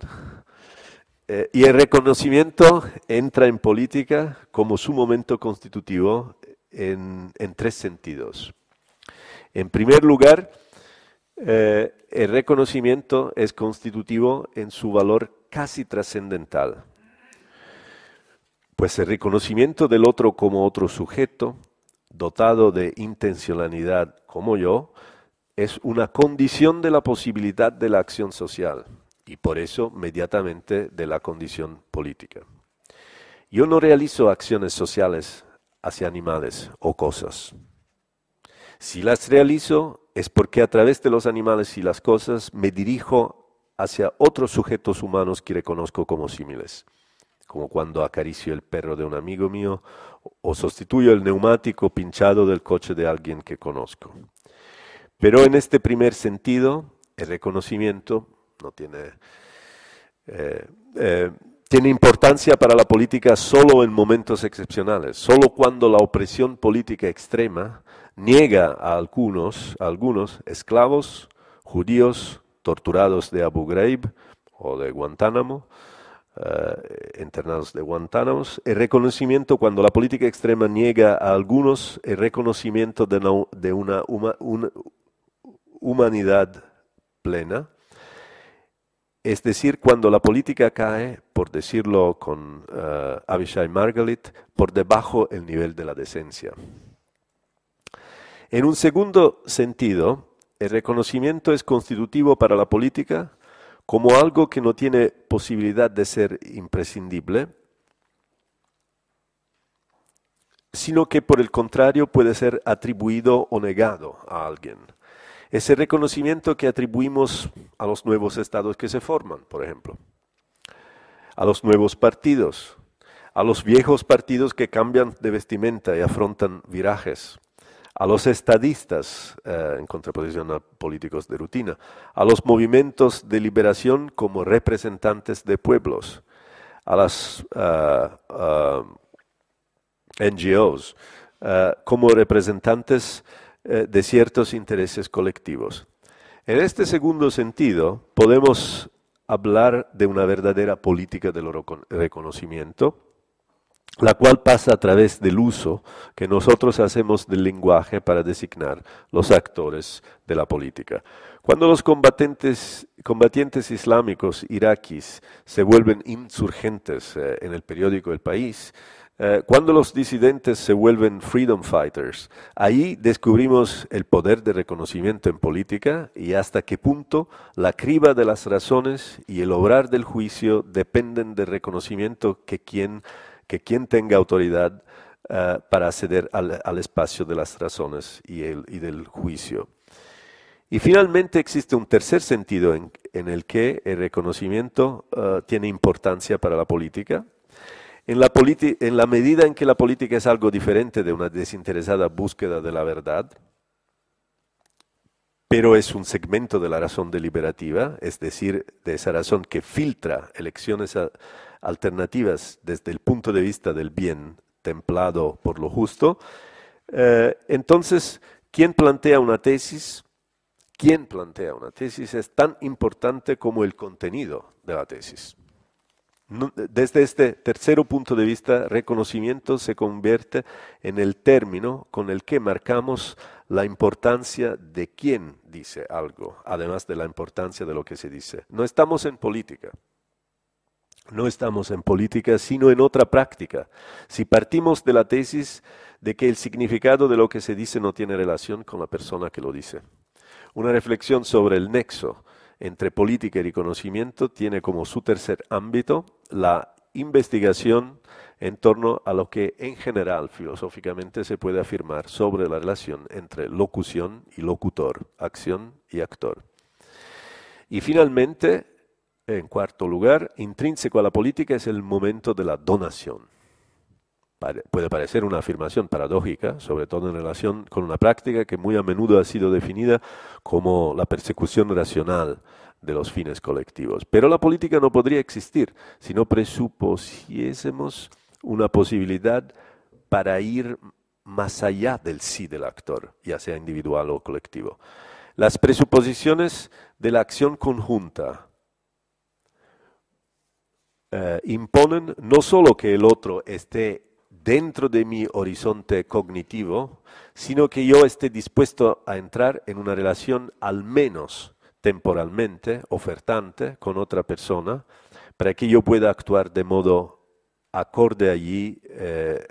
Eh, y el reconocimiento entra en política como su momento constitutivo en, tres sentidos. En primer lugar, eh, el reconocimiento es constitutivo en su valor casi trascendental, pues el reconocimiento del otro como otro sujeto dotado de intencionalidad como yo, es una condición de la posibilidad de la acción social y por eso mediatamente de la condición política. Yo no realizo acciones sociales hacia animales o cosas. Si las realizo es porque a través de los animales y las cosas me dirijo hacia otros sujetos humanos que reconozco como símiles como cuando acaricio el perro de un amigo mío o sustituyo el neumático pinchado del coche de alguien que conozco. Pero en este primer sentido, el reconocimiento no tiene, eh, eh, tiene importancia para la política solo en momentos excepcionales, solo cuando la opresión política extrema niega a algunos, algunos esclavos judíos torturados de Abu Ghraib o de Guantánamo, eh, internados de Guantánamo, el reconocimiento cuando la política extrema niega a algunos el reconocimiento de una, humanidad plena, es decir, cuando la política cae, por decirlo con uh, Abishai Margalit, por debajo del nivel de la decencia. En un segundo sentido, el reconocimiento es constitutivo para la política como algo que no tiene posibilidad de ser imprescindible, sino que por el contrario puede ser atribuido o negado a alguien. Ese reconocimiento que atribuimos a los nuevos estados que se forman, por ejemplo, a los nuevos partidos, a los viejos partidos que cambian de vestimenta y afrontan virajes, a los estadistas, eh, en contraposición a políticos de rutina, a los movimientos de liberación como representantes de pueblos, a las eh, eh, NGOs como representantes de ciertos intereses colectivos. En este segundo sentido, podemos hablar de una verdadera política del reconocimiento la cual pasa a través del uso que nosotros hacemos del lenguaje para designar los actores de la política. Cuando los combatientes, combatientes islámicos iraquíes se vuelven insurgentes eh, en el periódico El País, eh, cuando los disidentes se vuelven freedom fighters, ahí descubrimos el poder de reconocimiento en política y hasta qué punto la criba de las razones y el obrar del juicio dependen del reconocimiento que quien que quien tenga autoridad eh, para acceder al, espacio de las razones y, el, y, del juicio. Y finalmente existe un tercer sentido en, el que el reconocimiento eh, tiene importancia para la política. En la, medida en que la política es algo diferente de una desinteresada búsqueda de la verdad, pero es un segmento de la razón deliberativa, es decir, de esa razón que filtra elecciones alternativas desde el punto de vista del bien templado por lo justo. Eh, entonces, ¿quién plantea una tesis? ¿Quién plantea una tesis es tan importante como el contenido de la tesis. Desde este tercer punto de vista, reconocimiento se convierte en el término con el que marcamos la importancia de quién dice algo, además de la importancia de lo que se dice. No estamos en política, no estamos en política, sino en otra práctica. Si partimos de la tesis de que el significado de lo que se dice no tiene relación con la persona que lo dice. Una reflexión sobre el nexo entre política y conocimiento tiene como su tercer ámbito la investigación en torno a lo que en general filosóficamente se puede afirmar sobre la relación entre locución y locutor, acción y actor. Y finalmente, en cuarto lugar, intrínseco a la política es el momento de la donación. Puede parecer una afirmación paradójica, sobre todo en relación con una práctica que muy a menudo ha sido definida como la persecución racional de los fines colectivos. Pero la política no podría existir si no presupusiésemos una posibilidad para ir más allá del sí del actor, ya sea individual o colectivo. Las presuposiciones de la acción conjunta eh, imponen no solo que el otro esté dentro de mi horizonte cognitivo, sino que yo esté dispuesto a entrar en una relación al menos temporalmente ofertante con otra persona para que yo pueda actuar de modo acorde allí, eh,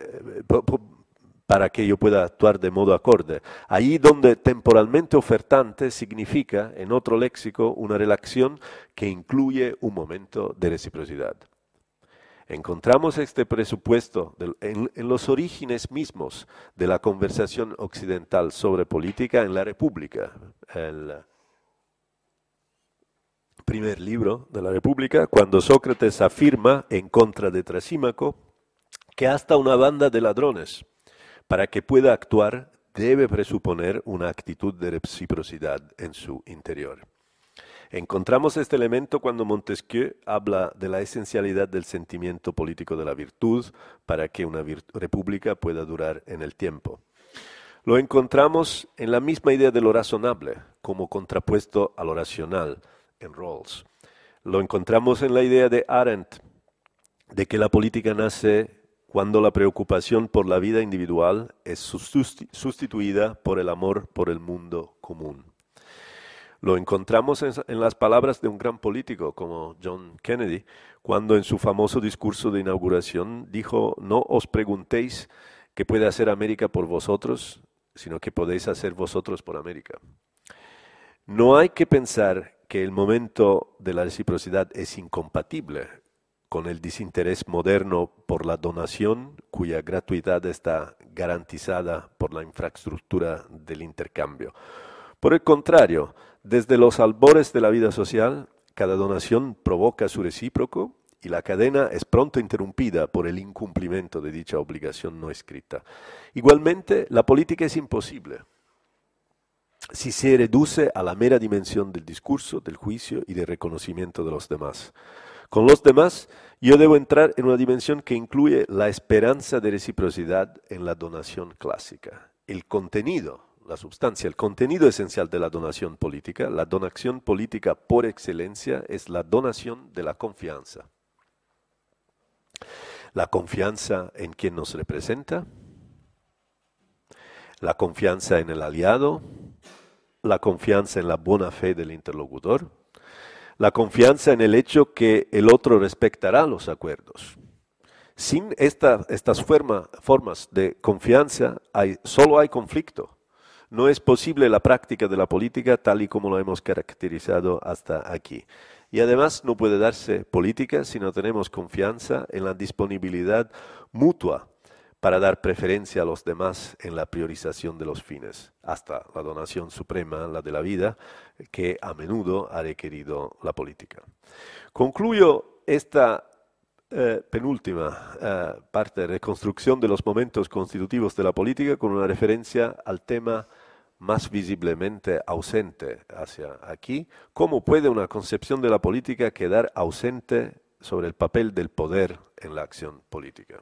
para que yo pueda actuar de modo acorde. Allí donde temporalmente ofertante significa, en otro léxico, una relación que incluye un momento de reciprocidad. Encontramos este presupuesto en, los orígenes mismos de la conversación occidental sobre política en la República. El primer libro de la República, cuando Sócrates afirma en contra de Trasímaco que hasta una banda de ladrones, para que pueda actuar, debe presuponer una actitud de reciprocidad en su interior. Encontramos este elemento cuando Montesquieu habla de la esencialidad del sentimiento político de la virtud para que una república pueda durar en el tiempo. Lo encontramos en la misma idea de lo razonable como contrapuesto a lo racional en Rawls. Lo encontramos en la idea de Arendt de que la política nace cuando la preocupación por la vida individual es sustituida por el amor por el mundo común. Lo encontramos en, las palabras de un gran político como John Kennedy, cuando en su famoso discurso de inauguración dijo, no os preguntéis qué puede hacer América por vosotros, sino qué podéis hacer vosotros por América. No hay que pensar que el momento de la reciprocidad es incompatible con el desinterés moderno por la donación, cuya gratuidad está garantizada por la infraestructura del intercambio. Por el contrario, desde los albores de la vida social, cada donación provoca su recíproco y la cadena es pronto interrumpida por el incumplimiento de dicha obligación no escrita. Igualmente, la política es imposible si se reduce a la mera dimensión del discurso, del juicio y del reconocimiento de los demás. Con los demás, yo debo entrar en una dimensión que incluye la esperanza de reciprocidad en la donación clásica, el contenido la sustancia, el contenido esencial de la donación política, la donación política por excelencia es la donación de la confianza. La confianza en quien nos representa, la confianza en el aliado, la confianza en la buena fe del interlocutor, la confianza en el hecho que el otro respetará los acuerdos. Sin estas formas de confianza, solo hay conflicto. No es posible la práctica de la política tal y como lo hemos caracterizado hasta aquí. Y además no puede darse política si no tenemos confianza en la disponibilidad mutua para dar preferencia a los demás en la priorización de los fines, hasta la donación suprema, la de la vida, que a menudo ha requerido la política. Concluyo esta eh, penúltima eh, parte de reconstrucción de los momentos constitutivos de la política con una referencia al tema más visiblemente ausente hacia aquí, cómo puede una concepción de la política quedar ausente sobre el papel del poder en la acción política.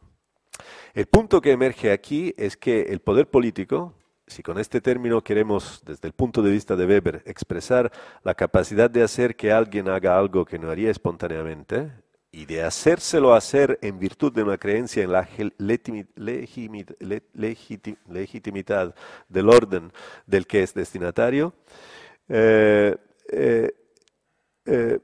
El punto que emerge aquí es que el poder político, si con este término queremos, desde el punto de vista de Weber, expresar la capacidad de hacer que alguien haga algo que no haría espontáneamente, y de hacérselo hacer en virtud de una creencia en la legitimidad del orden del que es destinatario, eh, eh, eh,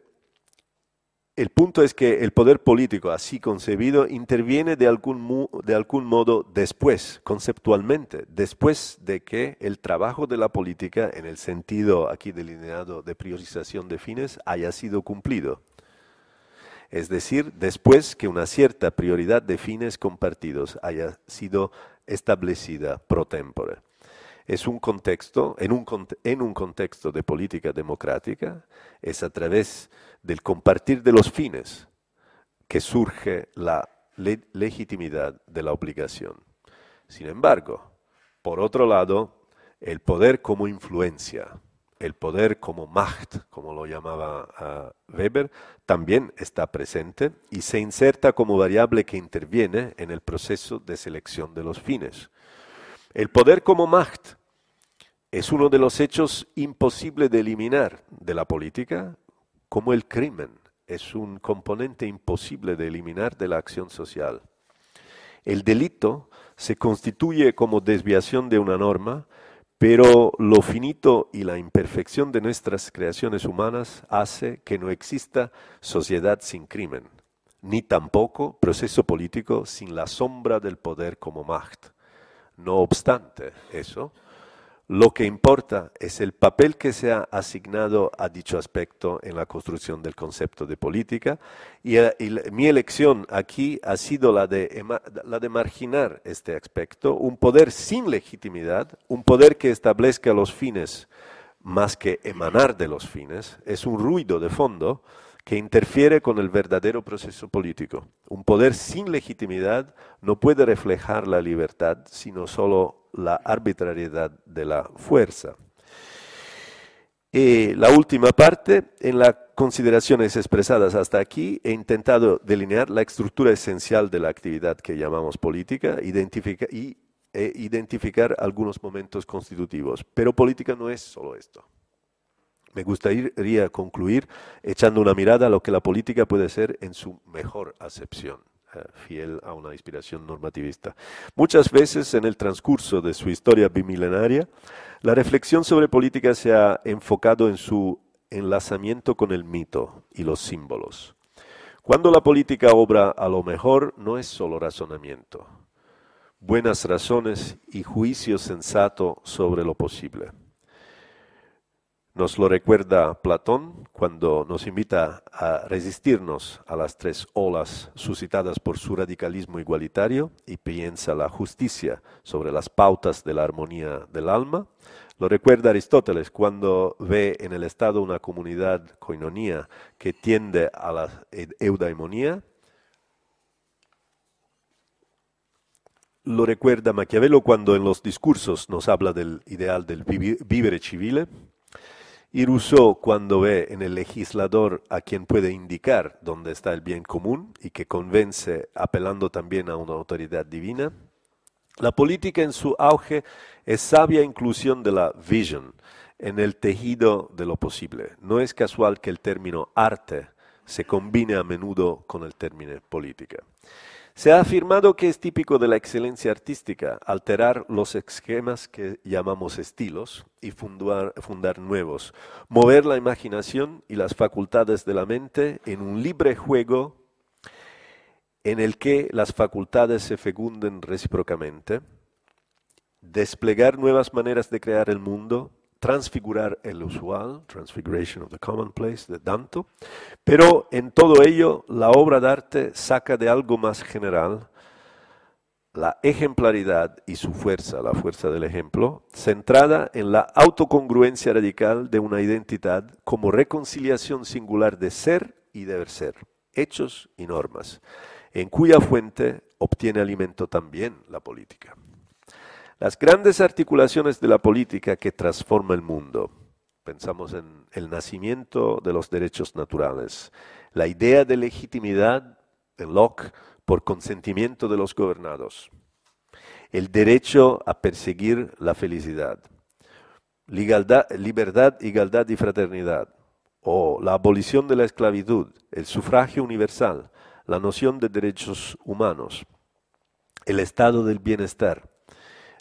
el punto es que el poder político, así concebido, interviene de algún, de algún modo después, conceptualmente, después de que el trabajo de la política, en el sentido aquí delineado de priorización de fines, haya sido cumplido. Es decir, después que una cierta prioridad de fines compartidos haya sido establecida pro tempore. Es un contexto, en un, contexto de política democrática, es a través del compartir de los fines que surge la legitimidad de la obligación. Sin embargo, por otro lado, el poder como influencia, el poder como Macht, como lo llamaba ah, Weber, también está presente y se inserta como variable que interviene en el proceso de selección de los fines. El poder como Macht es uno de los hechos imposibles de eliminar de la política como el crimen es un componente imposible de eliminar de la acción social. El delito se constituye como desviación de una norma, pero lo finito y la imperfección de nuestras creaciones humanas hace que no exista sociedad sin crimen, ni tampoco proceso político sin la sombra del poder como Macht. No obstante eso, lo que importa es el papel que se ha asignado a dicho aspecto en la construcción del concepto de política. Y, eh, mi elección aquí ha sido la de, la de marginar este aspecto, un poder sin legitimidad, un poder que establezca los fines más que emanar de los fines, es un ruido de fondo que interfiere con el verdadero proceso político. Un poder sin legitimidad no puede reflejar la libertad, sino solo la arbitrariedad de la fuerza. Y la última parte, en las consideraciones expresadas hasta aquí, he intentado delinear la estructura esencial de la actividad que llamamos política y e identificar algunos momentos constitutivos. Pero política no es solo esto. Me gustaría concluir echando una mirada a lo que la política puede ser en su mejor acepción. Eh, fiel a una inspiración normativista. Muchas veces en el transcurso de su historia bimilenaria, la reflexión sobre política se ha enfocado en su enlazamiento con el mito y los símbolos. Cuando la política obra a lo mejor, no es solo razonamiento, buenas razones y juicio sensato sobre lo posible. Nos lo recuerda Platón cuando nos invita a resistirnos a las tres olas suscitadas por su radicalismo igualitario y piensa la justicia sobre las pautas de la armonía del alma. Lo recuerda Aristóteles cuando ve en el Estado una comunidad coinonía que tiende a la eudaimonía. Lo recuerda Maquiavelo cuando en los discursos nos habla del ideal del vivere civile y Rousseau cuando ve en el legislador a quien puede indicar dónde está el bien común y que convence apelando también a una autoridad divina. La política en su auge es sabia inclusión de la vision en el tejido de lo posible. No es casual que el término arte se combine a menudo con el término política. Se ha afirmado que es típico de la excelencia artística alterar los esquemas que llamamos estilos y fundar, fundar, nuevos, mover la imaginación y las facultades de la mente en un libre juego en el que las facultades se fecunden recíprocamente, desplegar nuevas maneras de crear el mundo, transfigurar el usual, Transfiguration of the Commonplace de Danto, pero en todo ello la obra de arte saca de algo más general la ejemplaridad y su fuerza, la fuerza del ejemplo, centrada en la autocongruencia radical de una identidad como reconciliación singular de ser y deber ser, hechos y normas, en cuya fuente obtiene alimento también la política. Las grandes articulaciones de la política que transforma el mundo. Pensamos en el nacimiento de los derechos naturales, la idea de legitimidad en Locke por consentimiento de los gobernados, el derecho a perseguir la felicidad, libertad, igualdad y fraternidad, o la abolición de la esclavitud, el sufragio universal, la noción de derechos humanos, el estado del bienestar,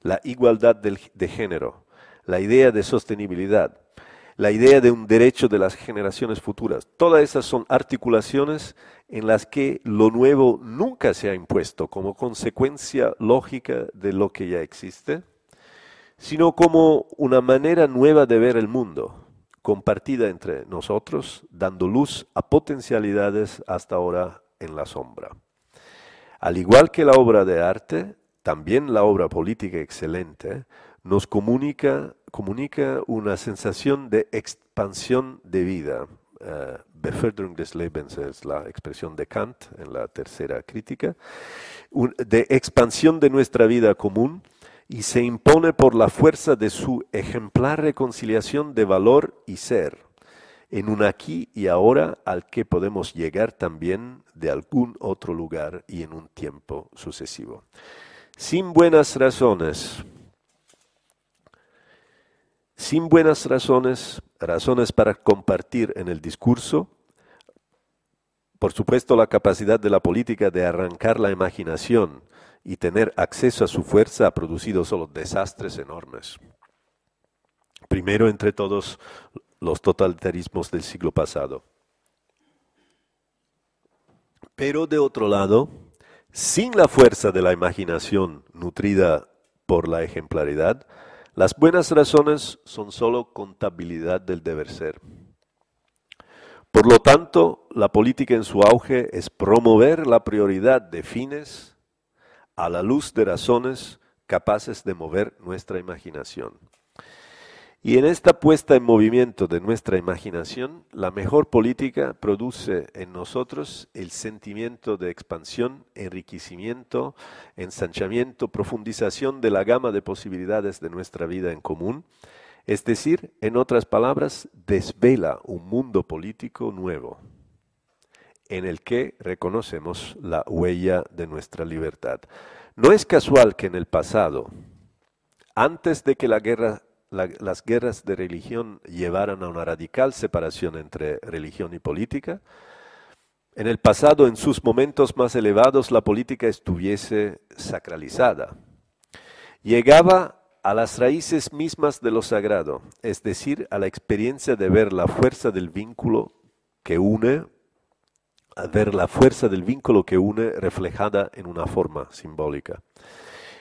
la igualdad de género, la idea de sostenibilidad, la idea de un derecho de las generaciones futuras. Todas esas son articulaciones en las que lo nuevo nunca se ha impuesto como consecuencia lógica de lo que ya existe, sino como una manera nueva de ver el mundo, compartida entre nosotros, dando luz a potencialidades hasta ahora en la sombra. Al igual que la obra de arte, también la obra política excelente nos comunica, una sensación de expansión de vida. Beförderung des Lebens es la expresión de Kant en la tercera crítica, de expansión de nuestra vida común y se impone por la fuerza de su ejemplar reconciliación de valor y ser, en un aquí y ahora al que podemos llegar también de algún otro lugar y en un tiempo sucesivo sin buenas razones, sin buenas razones, razones para compartir en el discurso, por supuesto la capacidad de la política de arrancar la imaginación y tener acceso a su fuerza ha producido solo desastres enormes. Primero entre todos los totalitarismos del siglo pasado. Pero de otro lado, sin la fuerza de la imaginación nutrida por la ejemplaridad, las buenas razones son sólo contabilidad del deber ser. Por lo tanto, la política en su auge es promover la prioridad de fines a la luz de razones capaces de mover nuestra imaginación. Y en esta puesta en movimiento de nuestra imaginación, la mejor política produce en nosotros el sentimiento de expansión, enriquecimiento, ensanchamiento, profundización de la gama de posibilidades de nuestra vida en común, es decir, en otras palabras, desvela un mundo político nuevo en el que reconocemos la huella de nuestra libertad. No es casual que en el pasado, antes de que la guerra las guerras de religión llevaran a una radical separación entre religión y política. En el pasado, en sus momentos más elevados, la política estuviese sacralizada. Llegaba a las raíces mismas de lo sagrado, es decir, a la experiencia de ver la fuerza del vínculo que une, a ver la fuerza del vínculo que une reflejada en una forma simbólica.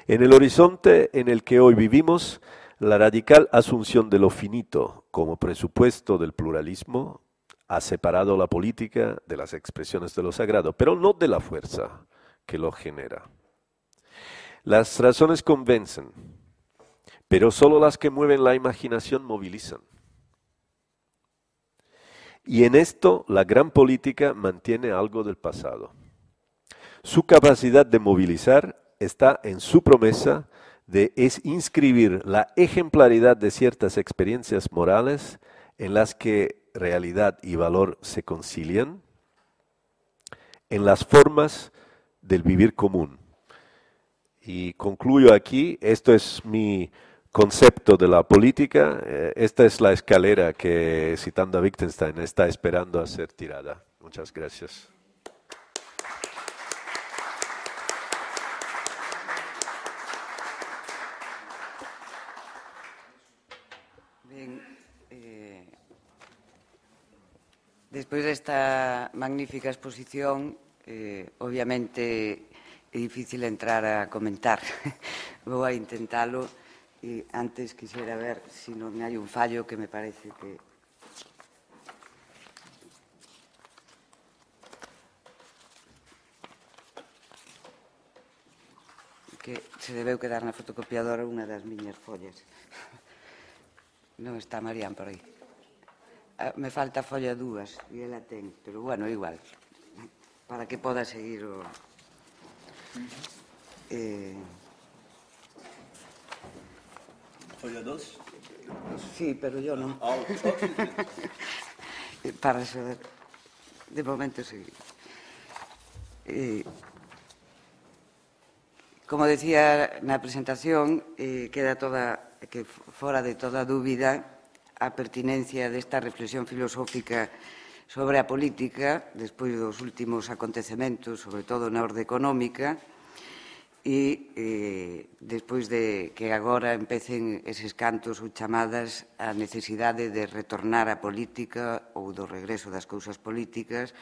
En el horizonte en el que hoy vivimos, la radical asunción de lo finito como presupuesto del pluralismo ha separado la política de las expresiones de lo sagrado, pero no de la fuerza que lo genera. Las razones convencen, pero solo las que mueven la imaginación movilizan. Y en esto la gran política mantiene algo del pasado. Su capacidad de movilizar está en su promesa de es inscribir la ejemplaridad de ciertas experiencias morales en las que realidad y valor se concilian, en las formas del vivir común. Y concluyo aquí, esto es mi concepto de la política, eh, esta es la escalera que, citando a Wittgenstein, está esperando a ser tirada. Muchas gracias. Despois desta magnífica exposición, eh, obviamente é difícil entrar a comentar. Vou a intentalo e antes quixera ver se si non hai un fallo que me parece que que se debeu quedar na fotocopiadora unha das miñas follas. Non está Marían por aí. Ah, me falta folla dúas e ela ten, pero bueno, igual para que poda seguir o eh folla dos? Sí, pero yo non. Ah, para saber de momento seguir. Eh Como decía na presentación, eh, queda toda que fora de toda dúbida a pertinencia desta reflexión filosófica sobre a política despois dos últimos acontecementos, sobre todo na orde económica, e eh, despois de que agora empecen eses cantos ou chamadas a necesidade de retornar á política ou do regreso das cousas políticas,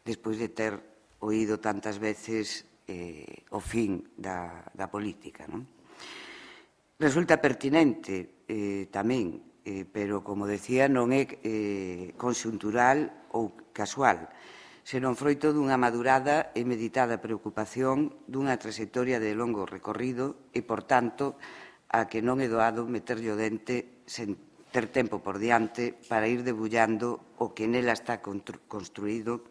despois de ter oído tantas veces eh, o fin da, da política. Non? Resulta pertinente eh, tamén eh, pero, como decía, non é eh, conxuntural ou casual, senón froito dunha madurada e meditada preocupación dunha trayectoria de longo recorrido e, por tanto, a que non é doado meterlle o dente sen ter tempo por diante para ir debullando o que nela está construído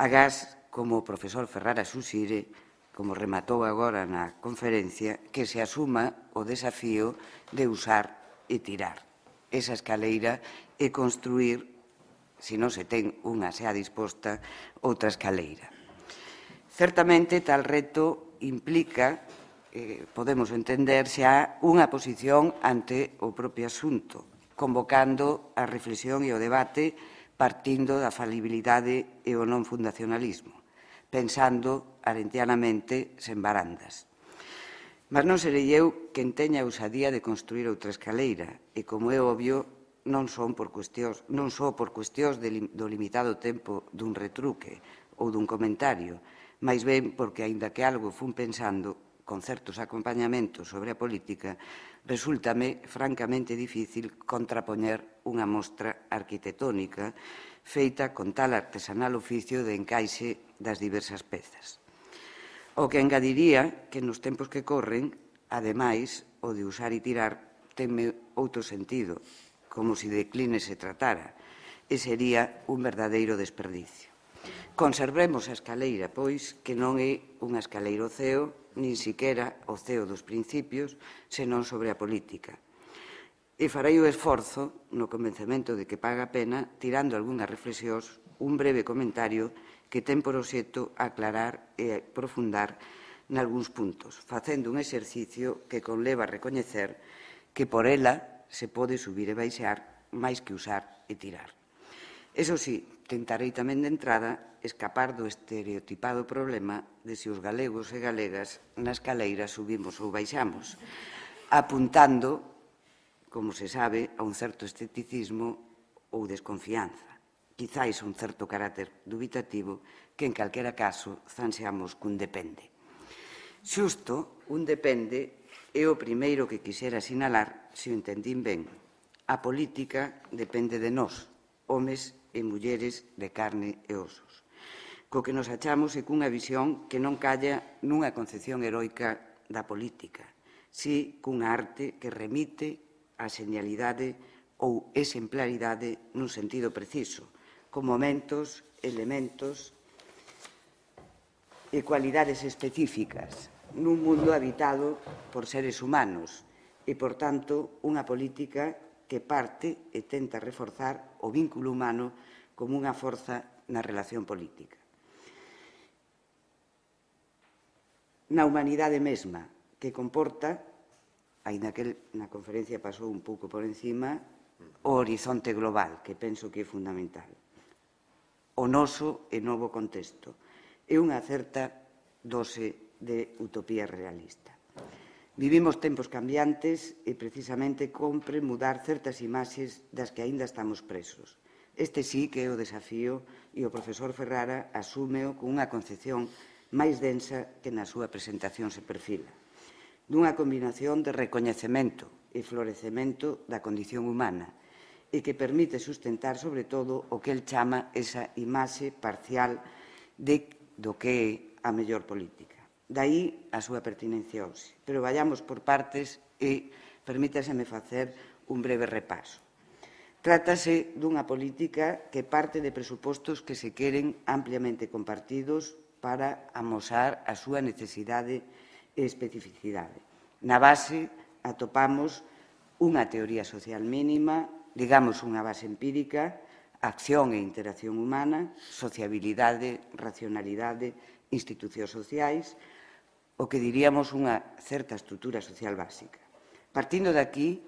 agás como o profesor Ferrara Susire, como rematou agora na conferencia, que se asuma o desafío de usar e tirar esa escaleira e construir, se non se ten unha xa disposta, outra escaleira. Certamente, tal reto implica, eh, podemos entender xa, unha posición ante o propio asunto, convocando a reflexión e o debate partindo da falibilidade e o non fundacionalismo, pensando arentianamente sen barandas. Mas non serei eu quen teña a usadía de construir outra escaleira, e como é obvio, non son por cuestións, non só por cuestións de, do limitado tempo dun retruque ou dun comentario, máis ben porque, aínda que algo fun pensando, con certos acompañamentos sobre a política, resultame francamente difícil contrapoñer unha mostra arquitectónica feita con tal artesanal oficio de encaixe das diversas pezas. O que engadiría que nos tempos que corren, ademais, o de usar e tirar teme outro sentido, como se si decline se tratara, e sería un verdadeiro desperdicio. Conservemos a escaleira, pois, que non é unha escaleira o ceo, nin siquera o ceo dos principios, senón sobre a política. E farei o esforzo, no convencemento de que paga a pena, tirando algunhas reflexións, un breve comentario que ten por obxecto aclarar e profundar nalgúns puntos, facendo un exercicio que conleva a recoñecer que por ela se pode subir e baixar máis que usar e tirar. Eso sí, tentarei tamén de entrada escapar do estereotipado problema de se os galegos e galegas nas caleiras subimos ou baixamos, apuntando, como se sabe, a un certo esteticismo ou desconfianza quizáis un certo carácter dubitativo, que en calquera caso zanseamos cun depende. Xusto, un depende é o primeiro que quixera sinalar, se o entendín ben. A política depende de nós, homes e mulleres de carne e osos. Co que nos achamos é cunha visión que non calla nunha concepción heroica da política, si cunha arte que remite á señalidade ou exemplaridade nun sentido preciso, con momentos, elementos e cualidades específicas nun mundo habitado por seres humanos e, por tanto, unha política que parte e tenta reforzar o vínculo humano como unha forza na relación política. Na humanidade mesma, que comporta, aínda que na conferencia pasou un pouco por encima, o horizonte global, que penso que é fundamental o noso e novo contexto É unha certa dose de utopía realista. Vivimos tempos cambiantes e precisamente compre mudar certas imaxes das que aínda estamos presos. Este sí que é o desafío e o profesor Ferrara asúmeo con unha concepción máis densa que na súa presentación se perfila. Dunha combinación de recoñecemento e florecemento da condición humana, e que permite sustentar, sobre todo, o que el chama esa imaxe parcial de, do que é a mellor política. Daí a súa pertinencia hoxe. Pero vayamos por partes e permítaseme facer un breve repaso. Trátase dunha política que parte de presupostos que se queren ampliamente compartidos para amosar a súa necesidade e especificidade. Na base atopamos unha teoría social mínima, digamos unha base empírica, acción e interacción humana, sociabilidade, racionalidade, institucións sociais, o que diríamos unha certa estrutura social básica. Partindo de aquí,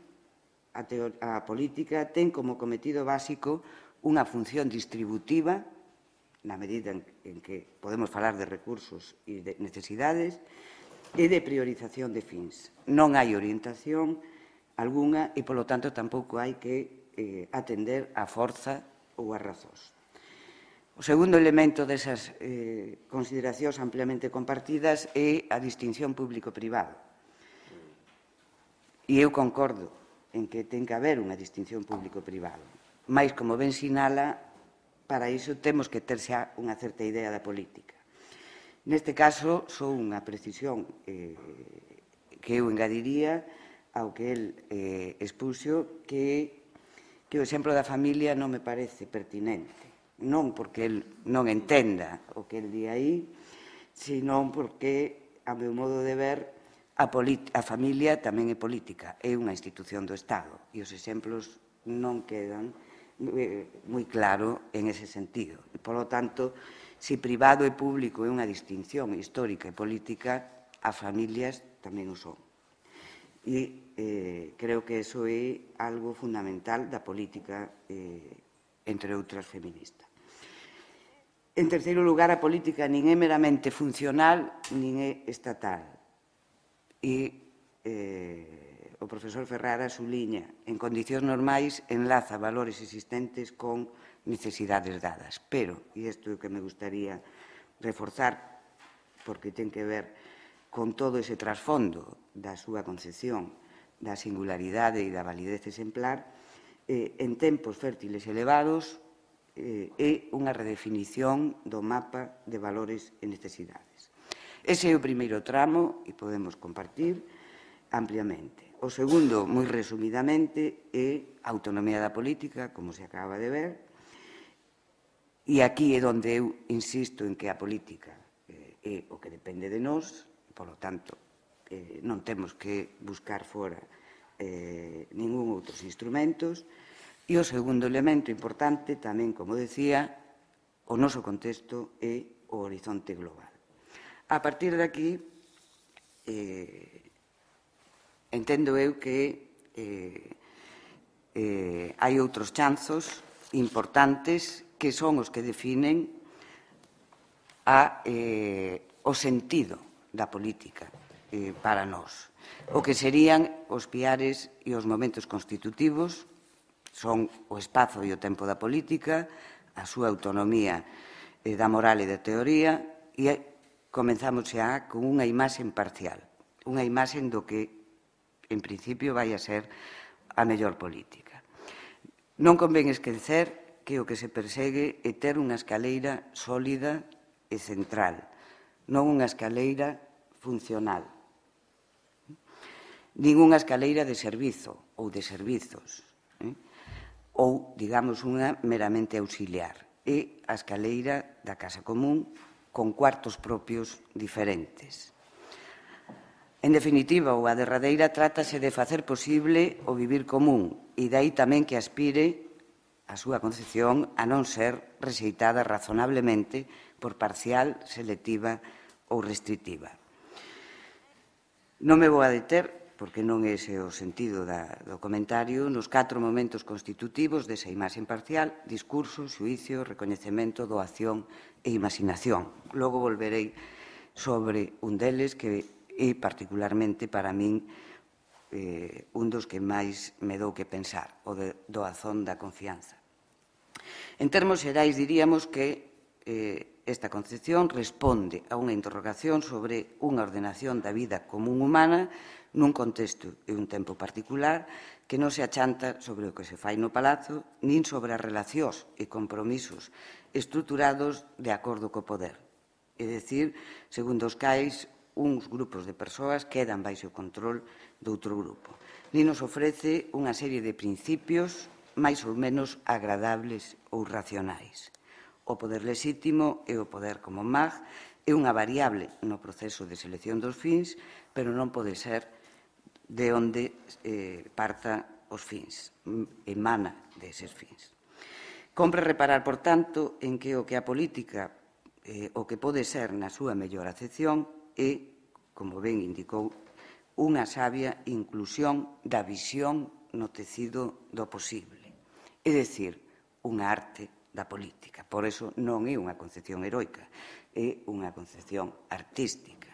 a, a política ten como cometido básico unha función distributiva na medida en, en que podemos falar de recursos e de necesidades, e de priorización de fins. Non hai orientación, algunha e, polo tanto, tampouco hai que eh, atender a forza ou a razóns. O segundo elemento desas eh, consideracións ampliamente compartidas é a distinción público-privado. E eu concordo en que ten que haber unha distinción público-privado. Mais, como ben sinala, para iso temos que ter xa unha certa idea da política. Neste caso, sou unha precisión eh, que eu engadiría, ao que el eh, expuxo que, que o exemplo da familia non me parece pertinente. Non porque el non entenda o que el di aí, senón porque, a meu modo de ver, a, a familia tamén é política, é unha institución do Estado, e os exemplos non quedan eh, moi claro en ese sentido. E, polo tanto, se privado e público é unha distinción histórica e política, a familias tamén o son. E eh, creo que eso é algo fundamental da política, eh, entre outras, feminista. En terceiro lugar, a política nin é meramente funcional, nin é estatal. E eh, o profesor Ferrara suliña, en condicións normais, enlaza valores existentes con necesidades dadas. Pero, e isto é o que me gustaría reforzar, porque ten que ver con todo ese trasfondo da súa concepción da singularidade e da validez exemplar, eh, en tempos fértiles elevados eh, é unha redefinición do mapa de valores e necesidades. Ese é o primeiro tramo e podemos compartir ampliamente. O segundo, moi resumidamente, é a autonomía da política, como se acaba de ver, e aquí é onde eu insisto en que a política eh, é o que depende de nós, Polo tanto, eh, non temos que buscar fora eh, ningún outros instrumentos. E o segundo elemento importante, tamén, como decía, o noso contexto é o horizonte global. A partir de aquí, eh, entendo eu que eh, eh, hai outros chanzos importantes que son os que definen a, eh, o sentido da política eh, para nós. O que serían os piares e os momentos constitutivos son o espazo e o tempo da política, a súa autonomía eh, da moral e da teoría e comenzamos xa con unha imaxe parcial, unha imaxe do que en principio vai a ser a mellor política. Non convén esquecer que o que se persegue é ter unha escaleira sólida e central, non unha escaleira funcional, nin unha escaleira de servizo ou de servizos, eh? ou, digamos, unha meramente auxiliar. É a escaleira da Casa Común con cuartos propios diferentes. En definitiva, ou a derradeira trátase de facer posible o vivir común e dai tamén que aspire a súa concepción a non ser rexeitada razonablemente por parcial, selectiva ou restrictiva. Non me vou a deter, porque non é ese o sentido da, do comentario, nos catro momentos constitutivos desa imaxe parcial, discurso, xuicio, recoñecemento, doación e imaginación. Logo volverei sobre un deles que é particularmente para min eh, un dos que máis me dou que pensar, o de doazón da confianza. En termos xerais, diríamos que eh, esta concepción responde a unha interrogación sobre unha ordenación da vida común humana nun contexto e un tempo particular que non se achanta sobre o que se fai no palazo nin sobre as relacións e compromisos estruturados de acordo co poder. É dicir, segundo os cais, uns grupos de persoas quedan baixo o control do outro grupo. Nin nos ofrece unha serie de principios máis ou menos agradables ou racionais. O poder lexítimo e o poder como mag é unha variable no proceso de selección dos fins, pero non pode ser de onde eh, parta os fins, emana deses fins. Compre reparar, por tanto, en que o que a política eh, o que pode ser na súa mellor acepción é, como ben indicou, unha sabia inclusión da visión no tecido do posible. É decir, unha arte da política. Por eso non é unha concepción heroica, é unha concepción artística.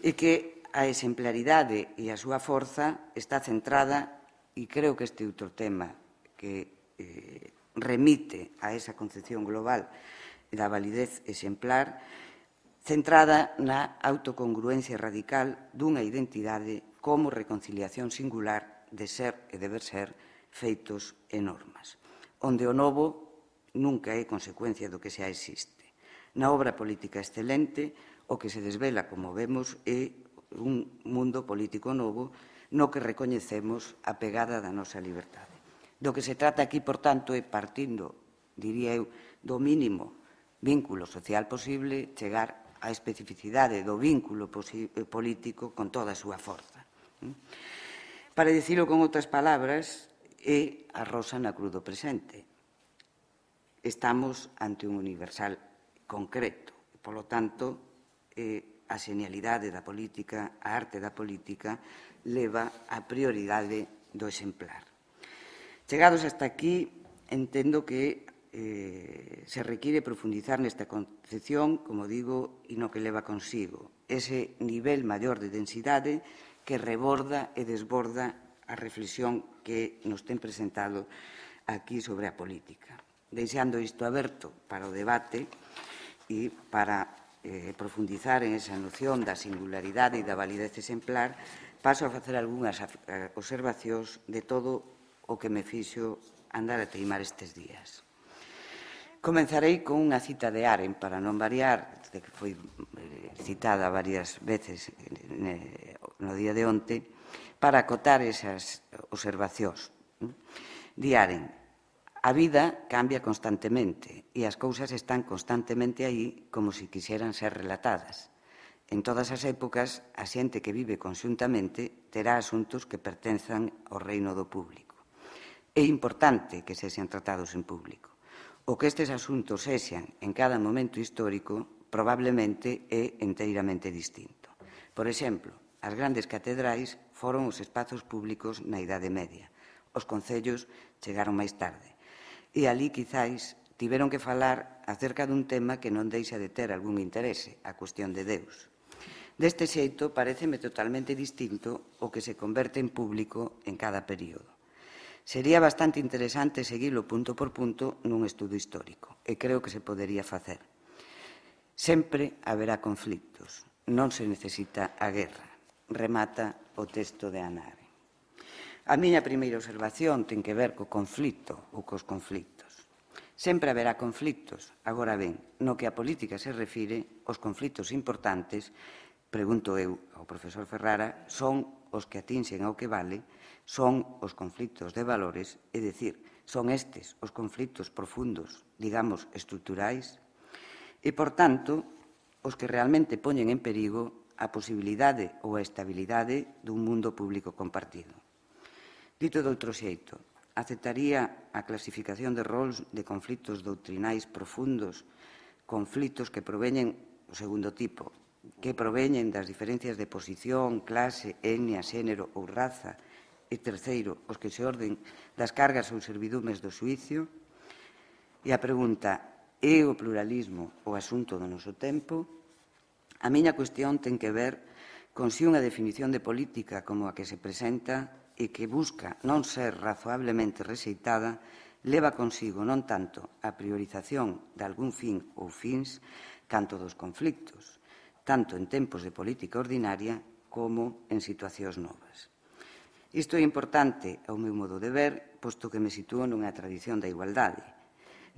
E que a exemplaridade e a súa forza está centrada, e creo que este outro tema que eh, remite a esa concepción global da validez exemplar, centrada na autocongruencia radical dunha identidade como reconciliación singular de ser e deber ser feitos e normas, onde o novo nunca é consecuencia do que xa existe. Na obra política excelente, o que se desvela, como vemos, é un mundo político novo no que recoñecemos a pegada da nosa liberdade. Do que se trata aquí, por tanto, é partindo, diría eu, do mínimo vínculo social posible, chegar á especificidade do vínculo político con toda a súa forza. Para dicilo con outras palabras, e a rosa na cruz do presente. Estamos ante un universal concreto. E, polo tanto, eh, a genialidade da política, a arte da política, leva a prioridade do exemplar. Chegados hasta aquí, entendo que eh, se require profundizar nesta concepción, como digo, e no que leva consigo. Ese nivel maior de densidade que reborda e desborda a reflexión que nos ten presentado aquí sobre a política. Deixando isto aberto para o debate e para eh, profundizar en esa noción da singularidade e da validez exemplar, paso a facer algunhas eh, observacións de todo o que me fixo andar a teimar estes días. Comenzarei con unha cita de Aren para non variar, que foi eh, citada varias veces eh, no día de onte, para acotar esas observacións. Diaren, a vida cambia constantemente e as cousas están constantemente aí como se quixeran ser relatadas. En todas as épocas, a xente que vive conxuntamente terá asuntos que pertenzan ao reino do público. É importante que sexan tratados en público. O que estes asuntos sexan en cada momento histórico probablemente é enteiramente distinto. Por exemplo, as grandes catedrais foron os espazos públicos na Idade Media. Os concellos chegaron máis tarde. E ali, quizáis, tiveron que falar acerca dun tema que non deixa de ter algún interese, a cuestión de Deus. Deste xeito, pareceme totalmente distinto o que se converte en público en cada período. Sería bastante interesante seguilo punto por punto nun estudo histórico, e creo que se podería facer. Sempre haberá conflictos, non se necesita a guerra. Remata o texto de Anare. A miña primeira observación ten que ver co conflito ou cos conflictos. Sempre haberá conflictos. Agora ben, no que a política se refire, os conflitos importantes, pregunto eu ao profesor Ferrara, son os que atinxen ao que vale, son os conflictos de valores, é dicir, son estes os conflitos profundos, digamos, estruturais, e, por tanto, os que realmente poñen en perigo a posibilidade ou a estabilidade dun mundo público compartido. Dito doutro xeito, aceptaría a clasificación de rols de conflitos doutrinais profundos, conflitos que proveñen o segundo tipo, que proveñen das diferencias de posición, clase, etnia, xénero ou raza, e terceiro, os que se orden das cargas ou servidumes do suicio, e a pregunta, é o pluralismo o asunto do noso tempo? A miña cuestión ten que ver con si unha definición de política como a que se presenta e que busca non ser razoablemente rexeitada leva consigo non tanto a priorización de algún fin ou fins canto dos conflictos, tanto en tempos de política ordinaria como en situacións novas. Isto é importante ao meu modo de ver, posto que me sitúo nunha tradición da igualdade,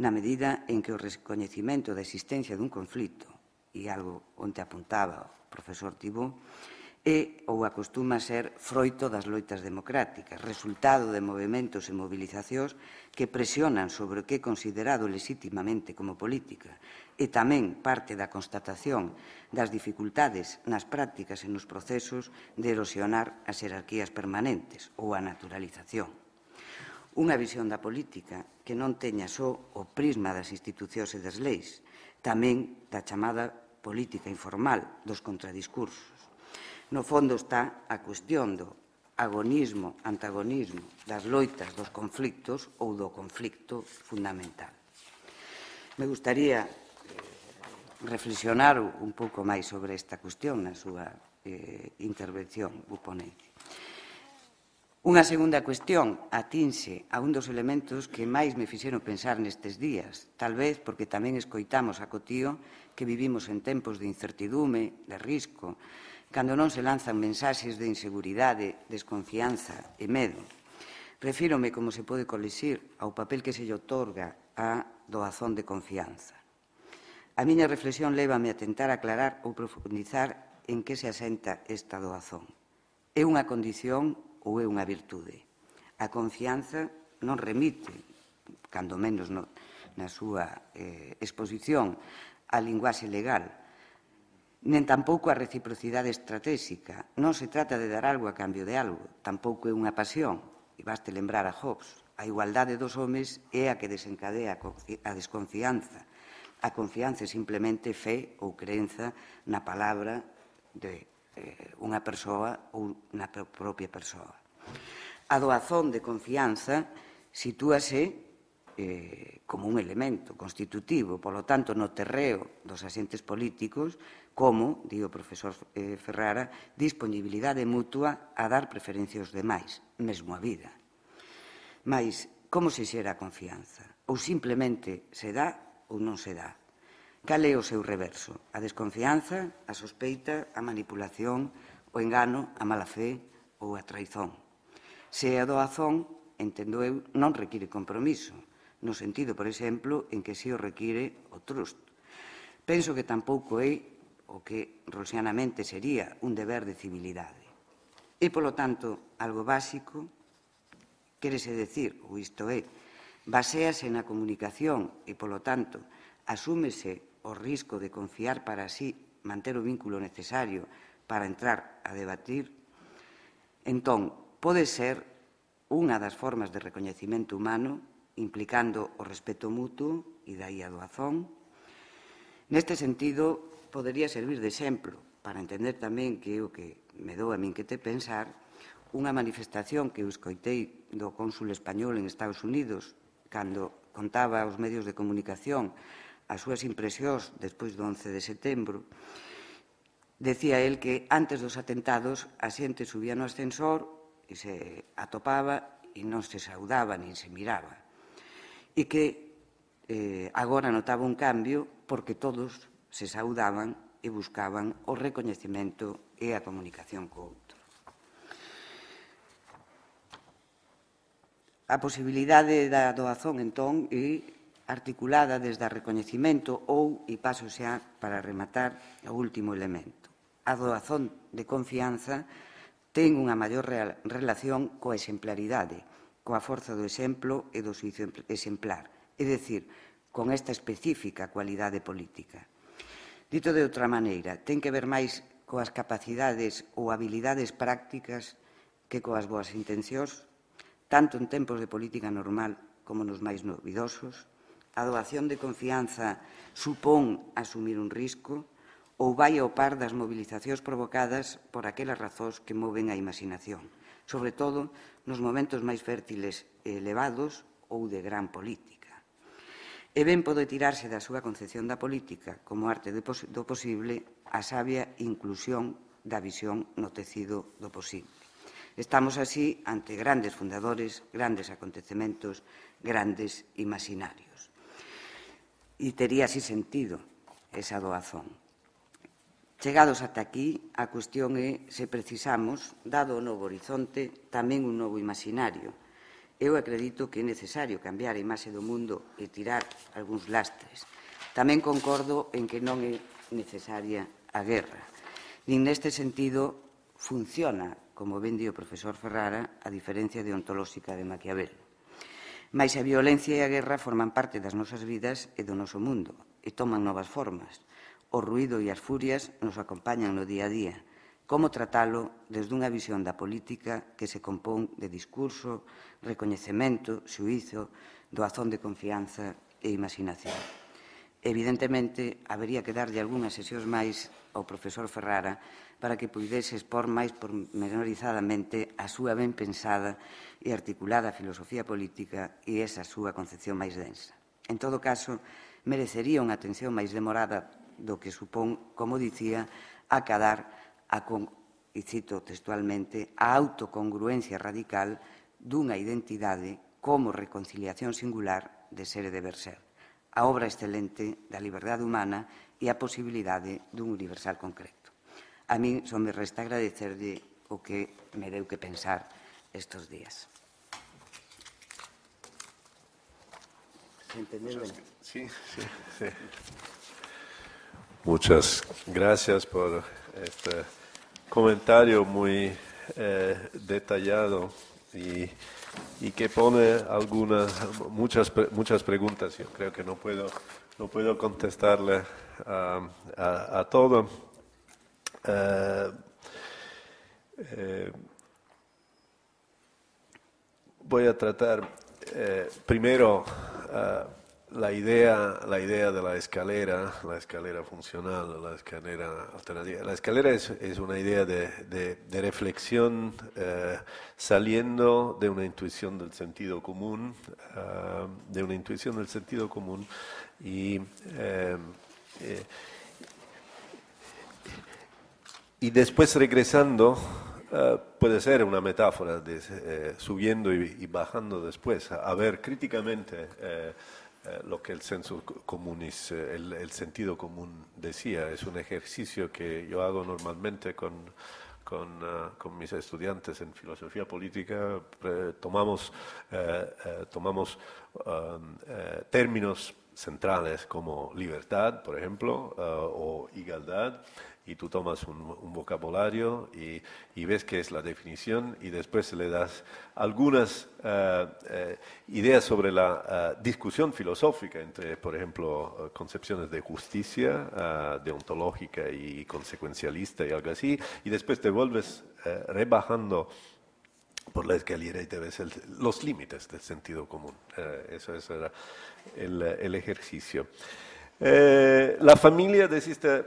na medida en que o recoñecimento da existencia dun conflito e algo onde apuntaba o profesor Tibú, é ou acostuma ser froito das loitas democráticas, resultado de movimentos e mobilizacións que presionan sobre o que é considerado legitimamente como política e tamén parte da constatación das dificultades nas prácticas e nos procesos de erosionar as jerarquías permanentes ou a naturalización. Unha visión da política que non teña só o prisma das institucións e das leis, tamén da chamada política informal, dos contradiscursos. No fondo está a cuestión do agonismo, antagonismo, das loitas, dos conflictos ou do conflicto fundamental. Me gustaría eh, reflexionar un pouco máis sobre esta cuestión na súa eh, intervención, o. Unha segunda cuestión atinxe a un dos elementos que máis me fixeron pensar nestes días, tal vez porque tamén escoitamos a cotío que vivimos en tempos de incertidume, de risco, cando non se lanzan mensaxes de inseguridade, desconfianza e medo. Refírome, como se pode colexir, ao papel que se lle otorga a doazón de confianza. A miña reflexión lévame a tentar aclarar ou profundizar en que se asenta esta doazón. É unha condición ou é unha virtude. A confianza non remite, cando menos no, na súa eh, exposición, á linguaxe legal, nen tampouco a reciprocidade estratégica. Non se trata de dar algo a cambio de algo, tampouco é unha pasión, e baste lembrar a Hobbes. A igualdade dos homes é a que desencadea a desconfianza. A confianza é simplemente fe ou creenza na palabra de Eh, unha persoa ou na propia persoa. A doazón de confianza sitúase eh, como un elemento constitutivo, polo tanto, no terreo dos asentes políticos, como, di o profesor eh, Ferrara, disponibilidade mutua a dar preferencia aos demais, mesmo a vida. Mais, como se xera a confianza? Ou simplemente se dá ou non se dá? Cal é o seu reverso? A desconfianza, a sospeita, a manipulación, o engano, a mala fé ou a traizón. Se a doazón, entendo eu, non require compromiso, no sentido, por exemplo, en que si o require o trust. Penso que tampouco é o que rosianamente sería un deber de civilidade. E, polo tanto, algo básico, querese decir, ou isto é, basease na comunicación e, polo tanto, asúmese o risco de confiar para así manter o vínculo necesario para entrar a debatir, entón, pode ser unha das formas de recoñecimento humano implicando o respeto mutuo e daí a doazón. Neste sentido, podería servir de exemplo para entender tamén que o que me dou a min que te pensar unha manifestación que eu escoitei do cónsul español en Estados Unidos cando contaba aos medios de comunicación as súas impresións despois do 11 de setembro, decía el que antes dos atentados a xente subía no ascensor e se atopaba e non se saudaba nin se miraba. E que eh, agora notaba un cambio porque todos se saudaban e buscaban o recoñecemento e a comunicación co outro. A posibilidade da doazón, entón, e articulada desde a recoñecimento ou, e paso xa para rematar, o último elemento. A doazón de confianza ten unha maior relación coa exemplaridade, coa forza do exemplo e do suizo exemplar, é dicir, con esta específica cualidade política. Dito de outra maneira, ten que ver máis coas capacidades ou habilidades prácticas que coas boas intencións, tanto en tempos de política normal como nos máis novidosos, a doación de confianza supón asumir un risco ou vai ao par das mobilizacións provocadas por aquelas razóns que moven a imaginación, sobre todo nos momentos máis fértiles e elevados ou de gran política. E ben pode tirarse da súa concepción da política como arte do posible a sabia inclusión da visión no tecido do posible. Estamos así ante grandes fundadores, grandes acontecementos, grandes imaginarios e tería así sentido esa doazón. Chegados ata aquí, a cuestión é se precisamos, dado o novo horizonte, tamén un novo imaginario. Eu acredito que é necesario cambiar a imaxe do mundo e tirar algúns lastres. Tamén concordo en que non é necesaria a guerra. Nin neste sentido funciona, como ben di o profesor Ferrara, a diferencia deontolóxica de Maquiavel. Mais a violencia e a guerra forman parte das nosas vidas e do noso mundo e toman novas formas. O ruido e as furias nos acompañan no día a día. Como tratalo desde unha visión da política que se compón de discurso, recoñecemento, suizo, doazón de confianza e imaginación. Evidentemente, habería que darlle algunhas sesións máis ao profesor Ferrara para que pudese expor máis pormenorizadamente a súa ben pensada e articulada filosofía política e esa súa concepción máis densa. En todo caso, merecería unha atención máis demorada do que supón, como dicía, acadar a, con, e cito textualmente, a autocongruencia radical dunha identidade como reconciliación singular de ser e deber ser. A obra excelente da liberdade humana e a posibilidade dun universal concreto. A min só me resta agradecerlle o que me deu que pensar estes días. ¿Se Sí, sí, sí. Muchas gracias por este comentario muy eh, detallado y, y, que pone algunas, muchas, muchas preguntas. Yo creo que no puedo, no puedo contestarle a, a, a todo. Eh, eh, voy a tratar eh, primero la idea, la idea de la escalera, la escalera funcional, la escalera alternativa. La escalera es, es una idea de, de, reflexión eh, saliendo de una intuición del sentido común, uh, de una intuición del sentido común y, eh, eh, y después regresando. Uh, puede ser una metáfora de eh, subiendo y, y, bajando después, a, a ver críticamente eh, lo que el senso común el, el, sentido común decía. Es un ejercicio que yo hago normalmente con, con, uh, con mis estudiantes en filosofía política. Eh, tomamos eh, tomamos um, términos centrales como libertad, por ejemplo, o igualdad y tú tomas un, vocabulario y, y, ves qué es la definición y después le das algunas eh, eh, ideas sobre la eh, discusión filosófica entre, por ejemplo, concepciones de justicia, deontológica y consecuencialista y algo así, y después te vuelves rebajando por la escalera y te ves los límites del sentido común. eso, es el, el ejercicio. Eh, la familia, deciste,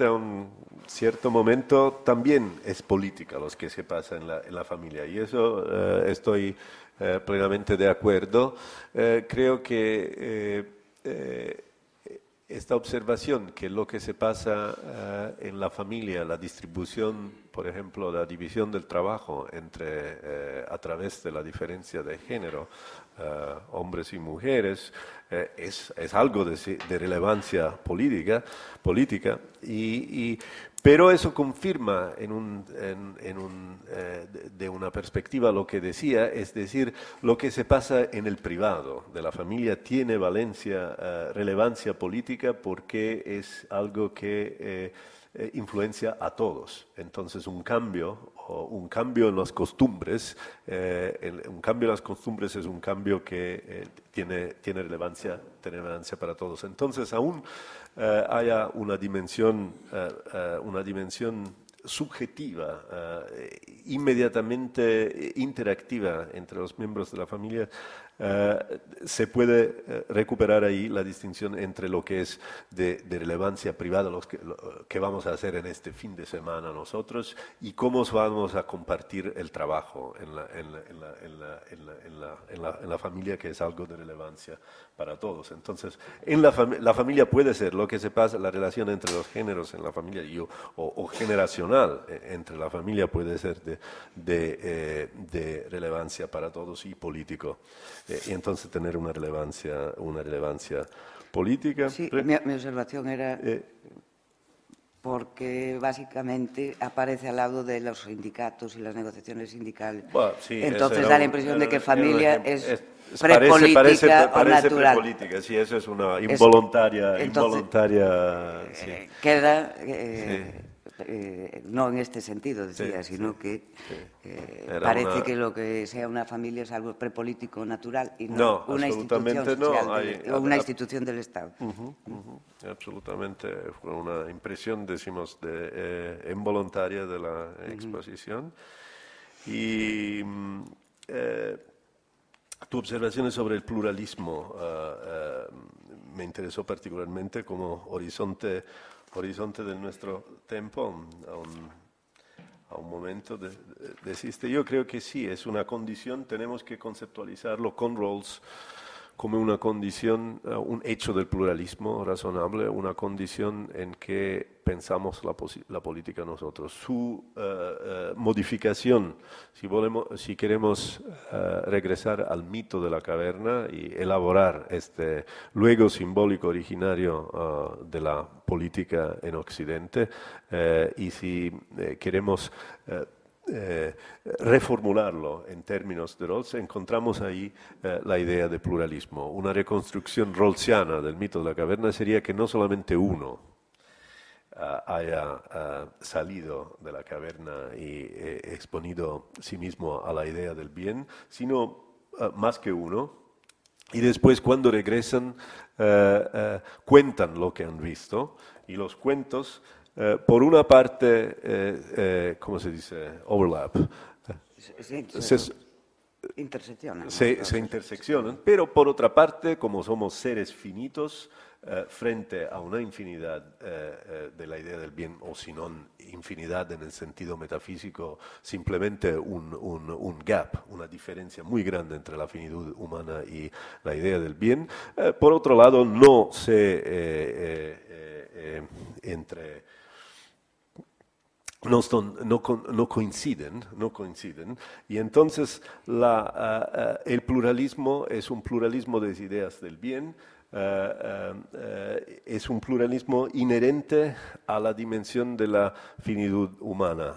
uh, a un cierto momento, también es política lo que se pasa en la, familia y eso uh, estoy uh, plenamente de acuerdo. creo que esta observación que lo que se pasa en la familia, la distribución, por ejemplo, la división del trabajo entre, a través de la diferencia de género, hombres y mujeres, eh, es, es, algo de, relevancia política, política y, pero eso confirma eh, de una perspectiva lo que decía, es decir, lo que se pasa en el privado de la familia tiene valencia, uh, relevancia política porque es algo que eh, influencia a todos. Entonces, un cambio, o un cambio en las costumbres, eh, un cambio en las costumbres es un cambio que eh, tiene, tiene, relevancia, tiene relevancia para todos. Entonces, aún haya una dimensión, una dimensión subjetiva, inmediatamente interactiva entre los miembros de la familia, eh, se puede eh, recuperar ahí la distinción entre lo que es de, relevancia privada, lo que, que, vamos a hacer en este fin de semana nosotros, y cómo vamos a compartir el trabajo en la familia, que es algo de relevancia para todos. Entonces, en la, la, familia puede ser lo que se pasa, la relación entre los géneros en la familia y, o, o, generacional eh, entre la familia puede ser de, de, eh, de relevancia para todos y político. Eh, y entonces tener una relevancia, una relevancia política. Sí, mi, mi observación era... porque básicamente aparece al lado de los sindicatos y las negociaciones sindicales. Bueno, sí, Entonces da la impresión de que familia es, parece, parece, o parece natural. prepolítica, sí, eso es una involuntaria, Es- entonces, involuntaria, sí. Eh, queda, eh, eh, no en este sentido, decía, Sí, sino sí, que sí. eh, parece una- que lo que sea una familia es algo prepolítico natural y no, No, una, institución absolutamente no, social hay- del- o una a- institución del Estado. Ujú, ujú. Absolutamente, fue una impresión, decimos, de, eh, involuntaria de la exposición. Y mm, eh, tu observación sobre el pluralismo eh, eh, me interesó particularmente como horizonte, horizonte de nuestro tiempo, a un, momento de, de- deciste. Yo creo que sí, es una condición, tenemos que conceptualizarlo con Rawls como una condición, eh, un hecho del pluralismo razonable, una condición en que pensamos la, la política nosotros. Su eh, eh, modificación, si, si queremos eh, regresar al mito de la caverna y elaborar este luego simbólico originario de la política en Occidente, y si queremos eh, reformularlo en términos de Rawls, encontramos ahí eh, la idea de pluralismo. Una reconstrucción rawlsiana del mito de la caverna sería que no solamente uno ah, haya ah, salido de la caverna y eh, exponido sí mismo a la idea del bien, sino ah, más que uno, y después cuando regresan cuentan lo que han visto y los cuentos, eh, por una parte, eh, eh, ¿cómo se dice? Overlap. Sí, Se- interseccionan. se, se interseccionan, pero por otra parte, como somos seres finitos, eh, frente a una infinidad eh, eh, de la idea del bien, o si no infinidad en el sentido metafísico, simplemente un, un- un gap, una diferencia muy grande entre la finitud humana y la idea del bien. Eh, por otro lado, no se entre no, son- no no coinciden, no coinciden, y entonces la, ah, ah, el pluralismo es un pluralismo de ideas del bien, ah, es un pluralismo inherente a la dimensión de la finitud humana.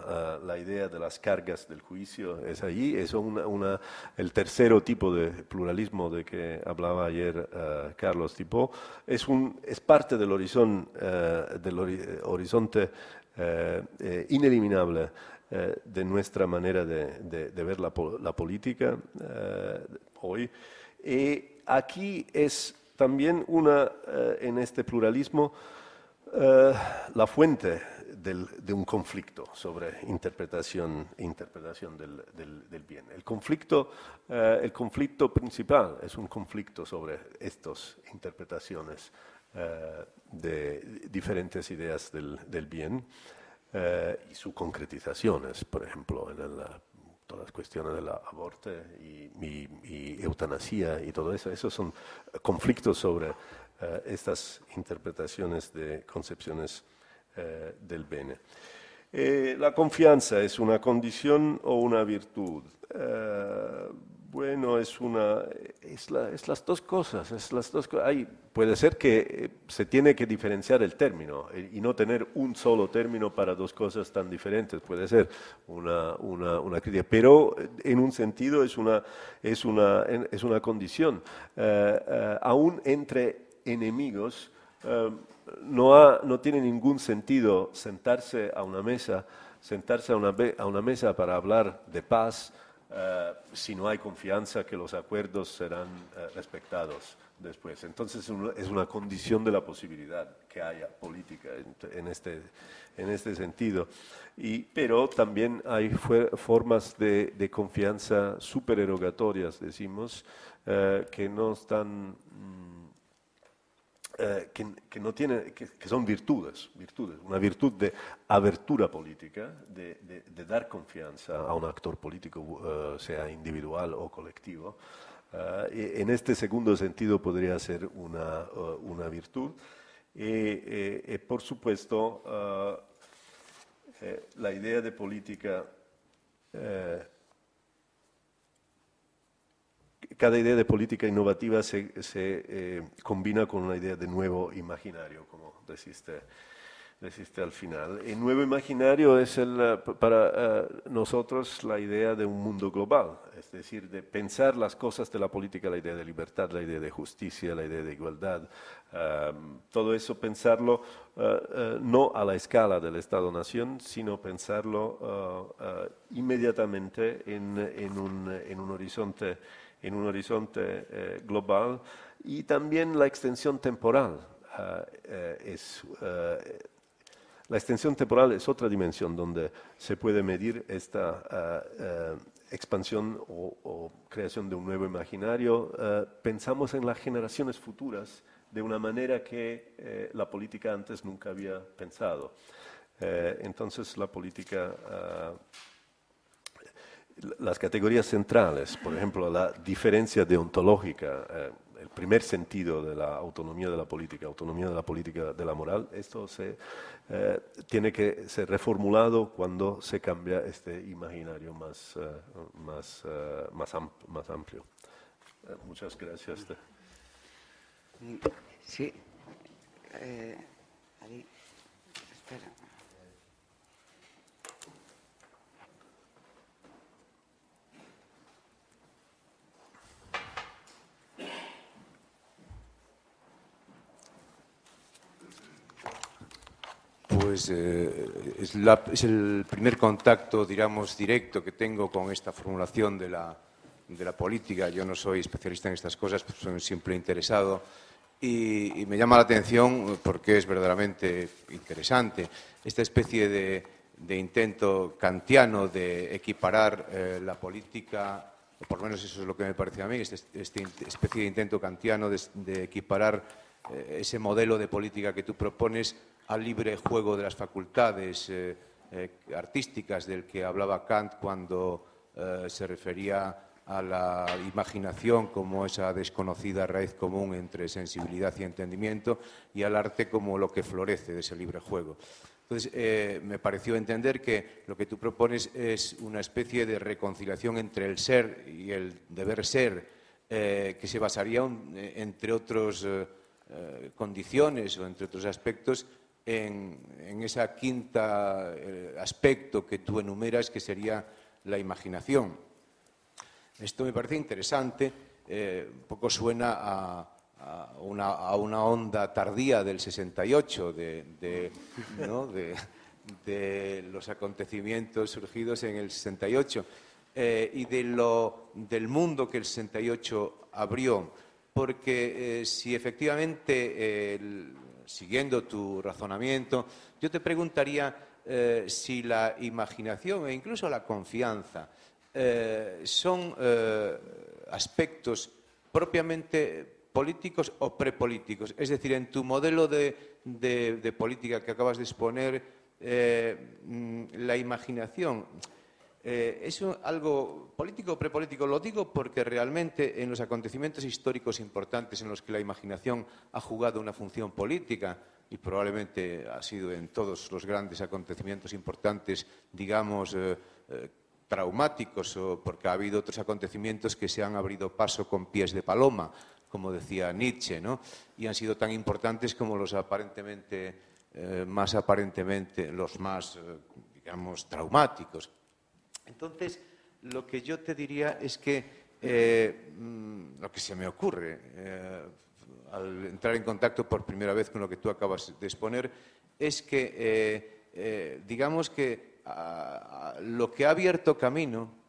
La idea de las cargas del juicio es allí, es una, una- el tercero tipo de pluralismo de que hablaba ayer Carlos Tipo, es, es parte del, horizon- del hori- horizonte eh, eh, ineliminable eh, de nuestra manera de, ver la, po- la política eh, hoy. Y aquí es también una, en este pluralismo, la fuente de un conflicto sobre interpretación, interpretación del, bien. El conflicto, el conflicto principal es un conflicto sobre estas interpretaciones de diferentes ideas del, del bien eh, y sus concretizaciones, por ejemplo, en todas las cuestiones de la aborto y, y- y eutanasia y todo eso. Esos son conflictos sobre eh, estas interpretaciones de concepciones eh, del bene. Eh, la confianza es una condición o una virtud. Eh, bueno, es una, es, la- es las dos cosas, es las dos co- hay- puede ser que eh, se tiene que diferenciar el término eh, y no tener un solo término para dos cosas tan diferentes. Puede ser una, una, una crítica, pero eh, en un sentido es una, es una, es una condición. Eh, aún entre enemigos, no, ha- no tiene ningún sentido sentarse a una mesa, sentarse a una, a una mesa para hablar de paz eh, si no hay confianza que los acuerdos serán eh, respetados después. Entonces es una condición de la posibilidad que haya política en, este, en este sentido. Y, pero también hay formas de, de confianza supererogatorias, decimos, eh, que no están... Eh, que, no tiene, que, son virtudes, virtudes, una virtud de abertura política, de, de, dar confianza a un actor político, eh, sea individual o colectivo. Eh, en este segundo sentido podría ser una, una virtud. Y, por supuesto, la idea de política cada idea de política innovativa se, eh, combina con una idea de nuevo imaginario, como deciste, al final. El nuevo imaginario es el, para eh, nosotros la idea de un mundo global, es decir, de pensar las cosas de la política, la idea de libertad, la idea de justicia, la idea de igualdad, todo eso pensarlo eh, no a la escala del Estado-Nación, sino pensarlo inmediatamente en, en, un, en un horizonte en un horizonte eh, global y también la extensión temporal. Ah, eh, es, eh, la extensión temporal es otra dimensión donde se puede medir esta expansión o, creación de un nuevo imaginario. pensamos en las generaciones futuras de una manera que la política antes nunca había pensado. entonces la política las categorías centrales, por ejemplo, la diferencia deontológica, eh, el primer sentido de la autonomía de la política, autonomía de la política de la moral, esto se, eh, tiene que ser reformulado cuando se cambia este imaginario más, eh, más, más, más, amplio. muchas gracias. Sí. ahí. Espera. Pues es, el primer contacto, digamos, directo que tengo con esta formulación de la, de la política. Yo no soy especialista en estas cosas, pues soy siempre interesado y, me llama la atención porque es verdaderamente interesante esta especie de, intento kantiano de equiparar eh, la política, o por lo menos eso es lo que me parece a mí, esta este especie de intento kantiano de, equiparar eh, ese modelo de política que tú propones al libre juego de las facultades eh, eh, artísticas del que hablaba Kant cuando eh, se refería a la imaginación como esa desconocida raíz común entre sensibilidad y entendimiento y al arte como lo que florece de ese libre juego. Entonces, me pareció entender que lo que tú propones es una especie de reconciliación entre el ser y el deber ser, que se basaría, entre otras condiciones o entre otros aspectos, en, esa quinta eh, aspecto que tú enumeras, que sería la imaginación. Esto me parece interesante, eh, un poco suena a, una, onda tardía del 68, de, los acontecimientos surgidos en el 68 eh, y lo, del mundo que el 68 abrió, porque eh, si efectivamente el, siguiendo tu razonamiento, yo te preguntaría eh, si la imaginación e incluso la confianza eh, son eh, aspectos propiamente políticos o prepolíticos. Es decir, en tu modelo de, política que acabas de exponer, mm, la imaginación eh, ¿Es algo político o prepolítico? Lo digo porque realmente en los acontecimientos históricos importantes en los que la imaginación ha jugado una función política, y probablemente ha sido en todos los grandes acontecimientos importantes, digamos, eh, eh, traumáticos, o porque ha habido otros acontecimientos que se han abrido paso con pies de paloma, como decía Nietzsche, ¿no? y han sido tan importantes como los aparentemente más aparentemente los más digamos traumáticos entonces, lo que yo te diría es que eh, mm, lo que se me ocurre eh, al entrar en contacto por primera vez con lo que tú acabas de exponer es que, eh, digamos que lo que ha abierto camino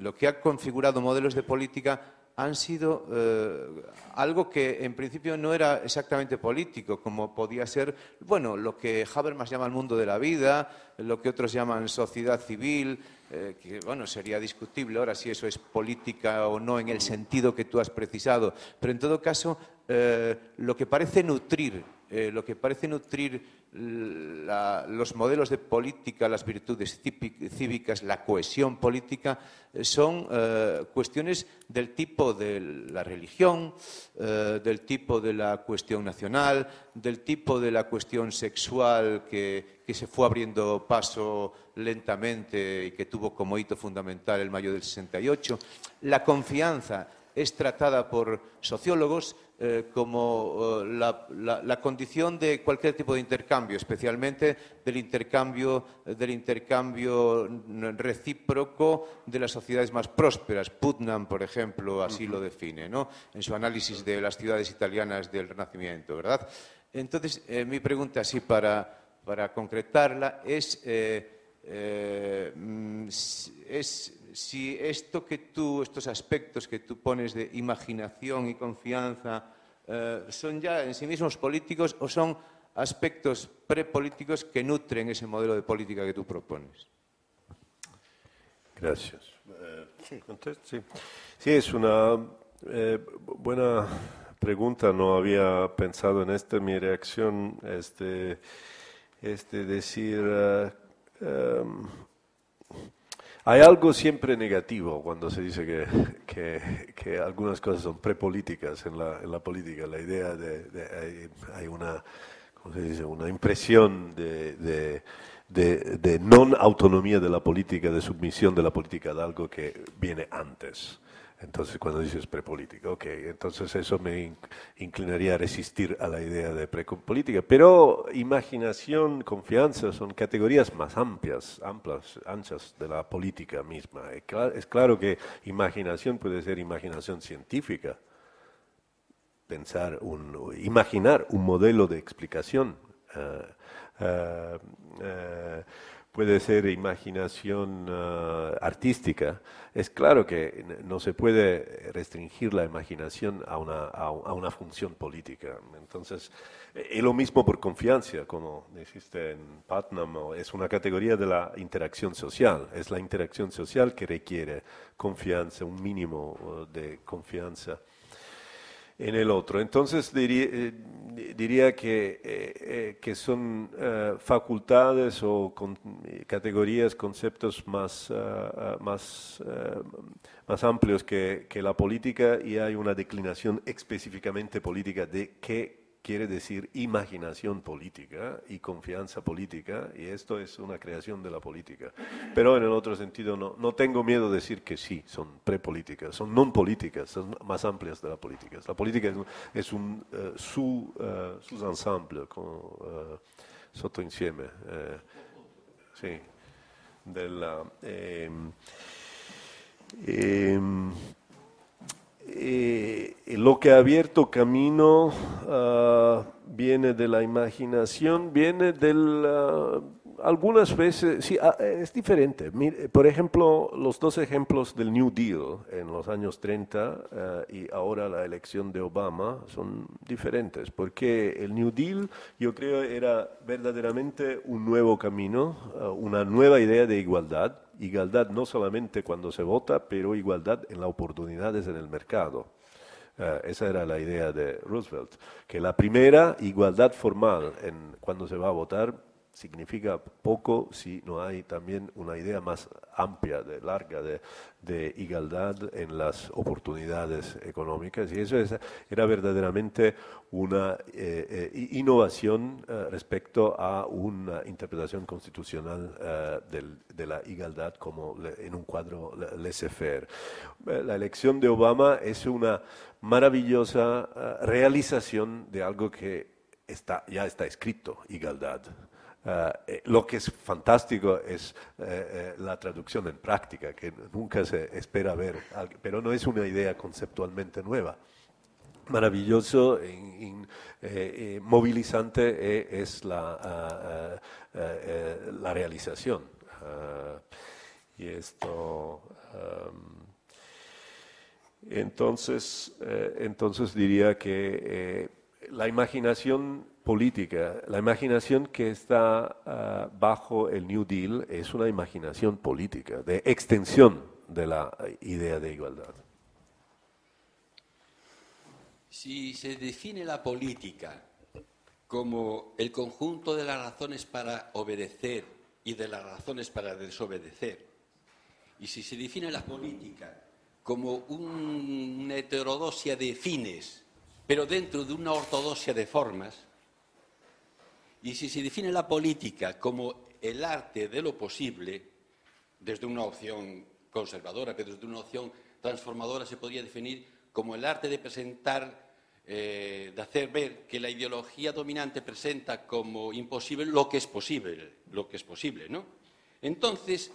lo que ha configurado modelos de política han sido eh, algo que en principio no era exactamente político, como podía ser, bueno, lo que Habermas llama el mundo de la vida, lo que otros llaman sociedad civil, eh, que bueno, sería discutible ahora si eso es política o no en el sentido que tú has precisado, pero en todo caso, lo que parece nutrir, lo que parece nutrir los modelos de política, las virtudes cívicas, la cohesión política, eh, son eh, cuestiones del tipo de la religión, eh, del tipo de la cuestión nacional, del tipo de la cuestión sexual que, que, se fue abriendo paso lentamente y que tuvo como hito fundamental el mayo del 68. La confianza es tratada por sociólogos eh, como eh, la, condición de cualquier tipo de intercambio, especialmente del intercambio, del intercambio recíproco de las sociedades más prósperas. Putnam, por ejemplo, así lo define, ¿no? en su análisis de las ciudades italianas del Renacimiento. ¿verdad? Entonces, eh, mi pregunta, así para, para concretarla, es, mm, es si esto que tú, estos aspectos que tú pones de imaginación y confianza, eh, son ya en sí mismos políticos o son aspectos prepolíticos que nutren ese modelo de política que tú propones. Gracias. sí. sí. es una eh, buena pregunta. No había pensado en esto. Mi reacción es de, decir, eh, em, hay algo siempre negativo cuando se dice que, que, algunas cosas son prepolíticas en la, en la política. La idea de, hay, una, ¿cómo se dice? una impresión de, de, de non autonomía de la política, de submisión de la política de algo que viene antes. Entonces, cuando dices prepolítica, ok, entonces eso me inclinaría a resistir a la idea de prepolítica. Pero imaginación, confianza son categorías más amplias, amplias, anchas de la política misma. Es claro que imaginación puede ser imaginación científica, pensar un, imaginar un modelo de explicación. Uh, uh, uh, puede ser imaginación ah, artística, es claro que no se puede restringir la imaginación a una, a, una función política. Entonces, es lo mismo por confianza, como dijiste en Putnam, es una categoría de la interacción social, es la interacción social que requiere confianza, un mínimo uh, de confianza en el otro. Entonces diría, eh, diría que, eh, eh, que son facultades o categorías, conceptos más, más, más amplios que, que, la política y hay una declinación específicamente política de qué quiere decir imaginación política y confianza política, y esto es una creación de la política. Pero en el otro sentido, no, no tengo miedo de decir que sí, son prepolíticas, son non políticas, son más amplias de la política. La política es, un uh, su, uh, sous-ensemble, uh, sottoinsieme, uh, sí, della... Eh, eh, eh, lo que ha abierto camino uh, viene de la imaginación, viene del... Uh, algunas veces, sí, uh, es diferente. Por ejemplo, los dos ejemplos del New Deal en los años 30 y ahora la elección de Obama son diferentes, porque el New Deal yo creo era verdaderamente un nuevo camino, una nueva idea de igualdad, igualdad no solamente cuando se vota, pero igualdad en las oportunidades en el mercado. Uh, esa era la idea de Roosevelt, que la primera igualdad formal en, cuando se va a votar significa poco si no hay también una idea más amplia, de larga, de, igualdad en las oportunidades económicas. Y eso era verdaderamente una eh, eh, innovación eh, respecto a una interpretación constitucional de la igualdad como en un cuadro laissez-faire. La elección de Obama es una maravillosa realización de algo que está, ya está escrito, igualdad. Eh, eh, lo que es fantástico es eh, la traducción en práctica, que nunca se espera ver, pero no es una idea conceptualmente nueva. Maravilloso, movilizante es la, la realización. y esto... entonces, entonces diría que la imaginación política, la imaginación que está ah, bajo el New Deal es una imaginación política, de extensión de la idea de igualdad. Si se define la política como el conjunto de las razones para obedecer y de las razones para desobedecer, y si se define la política como una heterodosia de fines, pero dentro de una ortodoxia de formas, y si se define la política como el arte de lo posible, desde una opción conservadora, pero desde una opción transformadora se podría definir como el arte de presentar, eh, de hacer ver que la ideología dominante presenta como imposible lo que es posible, lo que es posible, ¿no? Entonces,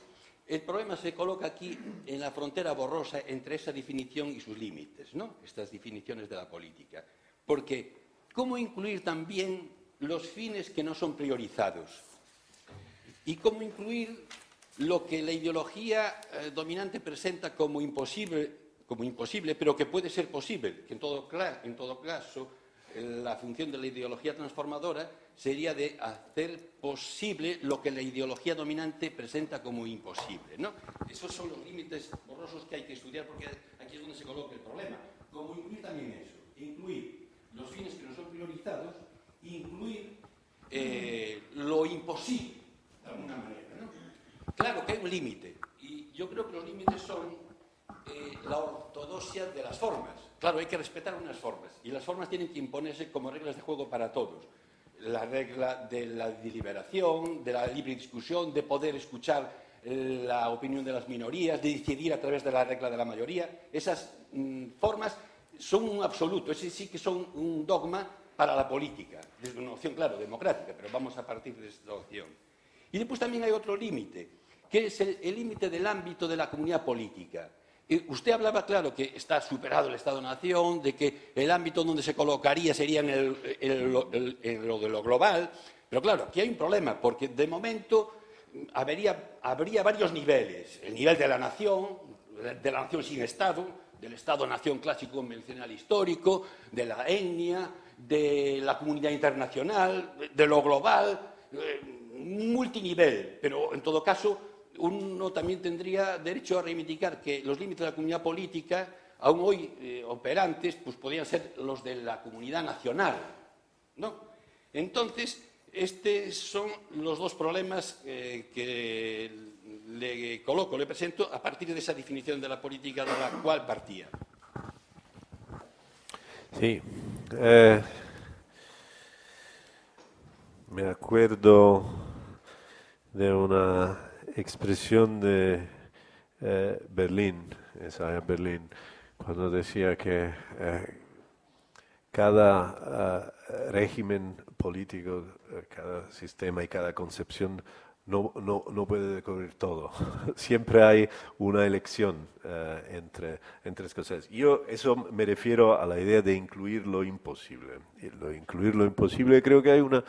el problema se coloca aquí en la frontera borrosa entre esa definición y sus límites, ¿no? Estas definiciones de la política. Porque, ¿cómo incluir también los fines que no son priorizados? ¿Y cómo incluir lo que la ideología eh, dominante presenta como imposible, como imposible, pero que puede ser posible? Que en todo, todo caso, la función de la ideología transformadora sería de hacer posible lo que la ideología dominante presenta como imposible. ¿no? Esos son los límites borrosos que hay que estudiar porque aquí es donde se coloca el problema. Como incluir también eso, incluir los fines que no son priorizados, incluir eh, lo imposible, de alguna manera. Claro que hay un límite y yo creo que los límites son eh, la ortodoxia de las formas. Claro, hay que respetar unas formas y las formas tienen que imponerse como reglas de juego para todos la regla de la deliberación, de la libre discusión, de poder escuchar eh, la opinión de las minorías, de decidir a través de la regla de la mayoría. Esas mm, formas son un absoluto, ese sí que son un dogma para la política, desde una opción, claro, democrática, pero vamos a partir de esta opción. Y después también hay otro límite, que es el límite del ámbito de la comunidad política usted hablaba, claro, que está superado el Estado-Nación, de que el ámbito donde se colocaría sería en, lo, de lo global, pero claro, aquí hay un problema, porque de momento habría, habría varios niveles. El nivel de la nación, de la nación sin Estado, del Estado-Nación clásico convencional histórico, de la etnia, de la comunidad internacional, de lo global, eh, multinivel, pero en todo caso uno también tendría derecho a reivindicar que los límites de la comunidad política, aún hoy eh, operantes, pues podrían ser los de la comunidad nacional. ¿no? Entonces, estos son los dos problemas eh, que le coloco, le presento a partir de esa definición de la política de la cual partía. Sí. Eh, me acuerdo de una expresión de eh, Berlín, esa Berlín, cuando decía que eh, cada eh, régimen político, cada sistema y cada concepción no, no, no puede cubrir todo. Siempre hay una elección entre, entre cosas. Yo eso me refiero a la idea de incluir lo imposible. Incluir lo imposible creo que hay una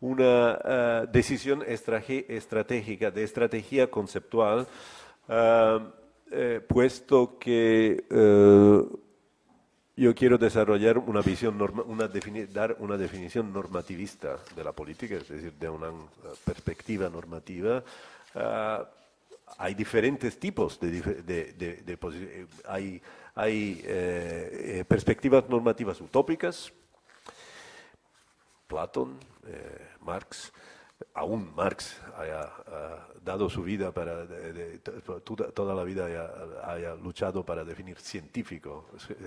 una eh, decisión estratégica, de estrategia conceptual, eh, eh, puesto que yo quiero desarrollar una visión, dar una definición normativista de la política, es decir, de una perspectiva normativa. hay diferentes tipos de, de, hay, hay perspectivas normativas utópicas, Platón, eh, Marx, aún Marx haya dado su vida para, toda, la vida haya, luchado para definir científico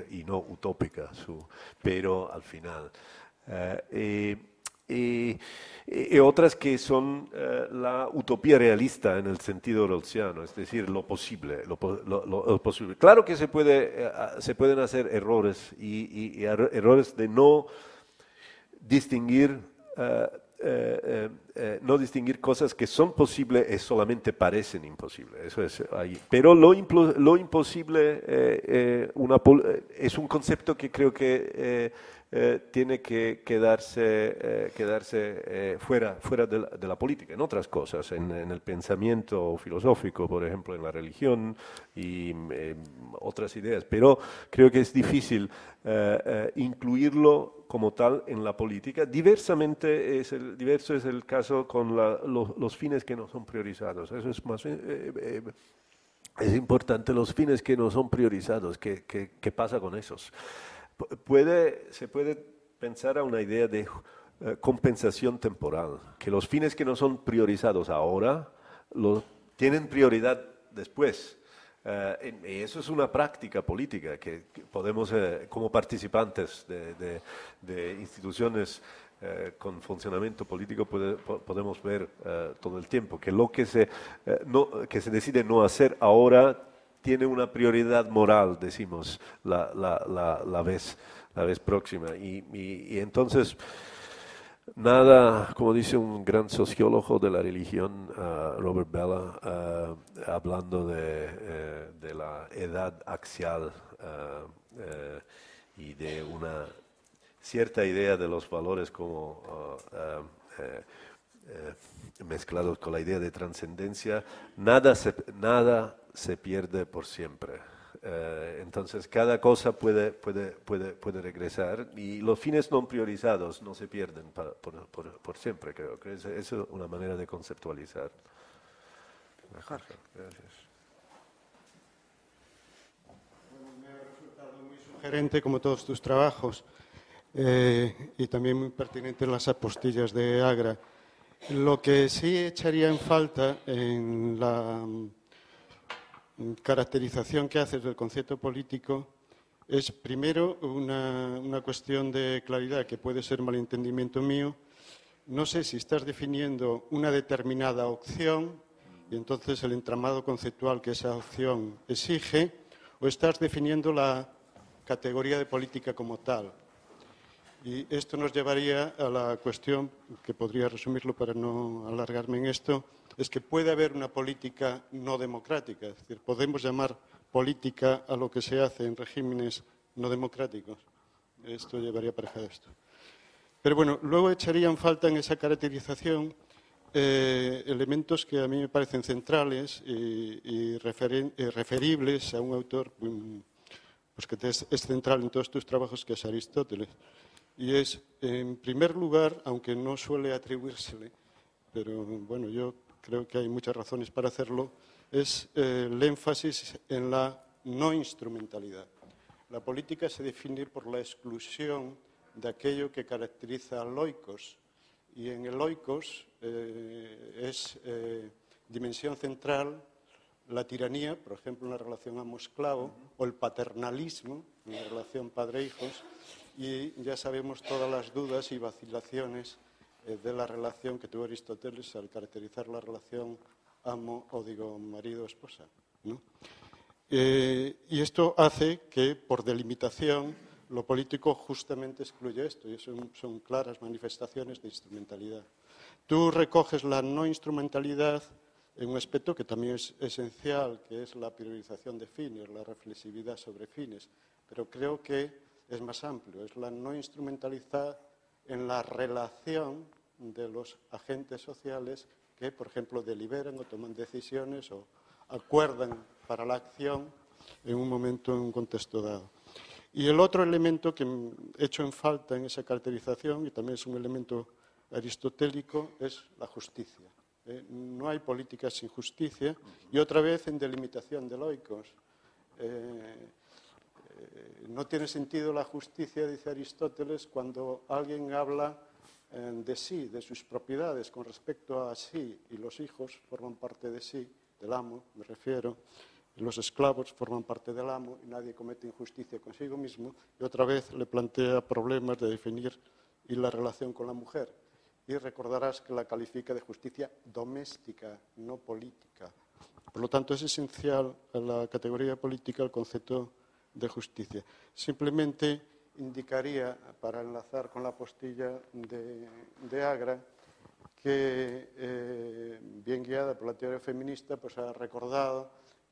y no utópica, su, pero al final. Eh, y, otras que son eh, la utopía realista en el sentido rolsiano, es decir, lo posible, lo, posible. Claro que se, puede, se pueden hacer errores y, y errores de no distinguir eh, eh, eh, no distinguir cosas que son posibles y solamente parecen imposibles. Eso es ahí. Pero lo, imposible es un concepto que creo que eh, tiene que quedarse, eh, quedarse eh, fuera, fuera de la, de, la, política, en otras cosas, en, en, el pensamiento filosófico, por ejemplo, en la religión y otras ideas. Pero creo que es difícil incluirlo como tal en la política. Diversamente es el, diverso es el caso con la, los, los, fines que no son priorizados. Eso es más es importante los fines que no son priorizados. ¿Qué, qué, qué pasa con esos? Se puede pensar a una idea de uh, compensación temporal, que los fines que no son priorizados ahora lo, tienen prioridad después. Uh, y eso es una práctica política que, podemos, uh, como participantes de, instituciones eh, con funcionamiento político podemos ver eh, todo el tiempo, que lo que se, eh, que se decide no hacer ahora tiene una prioridad moral, decimos, la, la, la, vez, la vez próxima. Y, y, entonces, nada, como dice un gran sociólogo de la religión, uh, Robert Bella, uh, hablando de, de, la edad axial y de una cierta idea de los valores como uh, mezclados con la idea de trascendencia, nada se, nada se pierde por siempre. Eh, entonces, cada cosa puede, puede, puede, puede regresar y los fines no priorizados no se pierden para, por, por, por, siempre, creo que es, es, una manera de conceptualizar. Jorge. Gracias. Bueno, me ha resultado muy sugerente como todos tus trabajos eh, y también muy pertinentes las apostillas de Agra. Lo que sí echaría en falta en la caracterización que haces del concepto político es primero una, una, cuestión de claridad que puede ser malentendimiento mío. No sé si estás definiendo una determinada opción y entonces el entramado conceptual que esa opción exige o estás definiendo la categoría de política como tal. Y esto nos llevaría a la cuestión, que podría resumirlo para no alargarme en esto, es que puede haber una política no democrática. Es decir, podemos llamar política a lo que se hace en regímenes no democráticos. Esto llevaría aparejado esto. Pero bueno, luego echarían falta en esa caracterización eh, elementos que a mí me parecen centrales y, y referibles a un autor mm, pues que es, es central en todos tus trabajos, que es Aristóteles y es, en primer lugar, aunque no suele atribuírsele, pero bueno, yo creo que hay muchas razones para hacerlo, es eh, el énfasis en la no instrumentalidad. La política se define por la exclusión de aquello que caracteriza al oikos, y en el oikos eh, es eh, dimensión central la tiranía, por ejemplo, en la relación amo-esclavo, o el paternalismo, en la relación padre-hijos, y ya sabemos todas las dudas y vacilaciones de la relación que tuvo Aristóteles al caracterizar la relación amo o digo marido-esposa. ¿no? Eh, y esto hace que, por delimitación, lo político justamente excluye esto, y son, son claras manifestaciones de instrumentalidad. Tú recoges la no instrumentalidad en un aspecto que también es esencial, que es la priorización de fines, la reflexividad sobre fines, pero creo que es más amplio, es la no instrumentalizar en la relación de los agentes sociales que, por ejemplo, deliberan o toman decisiones o acuerdan para la acción en un momento, en un contexto dado. Y el otro elemento que he hecho en falta en esa caracterización, y también es un elemento aristotélico, es la justicia. ¿eh? No hay política sin justicia, y otra vez en delimitación de loicos. Eh, eh, no tiene sentido la justicia, dice Aristóteles, cuando alguien habla eh, de sí, de sus propiedades con respecto a sí, y los hijos forman parte de sí, del amo, me refiero, los esclavos forman parte del amo y nadie comete injusticia consigo mismo, y otra vez le plantea problemas de definir y la relación con la mujer. Y recordarás que la califica de justicia doméstica, no política. Por lo tanto, es esencial en la categoría política el concepto de justicia. Simplemente indicaría, para enlazar con la postilla de, de Agra, que, eh, bien guiada por la teoría feminista, pues ha recordado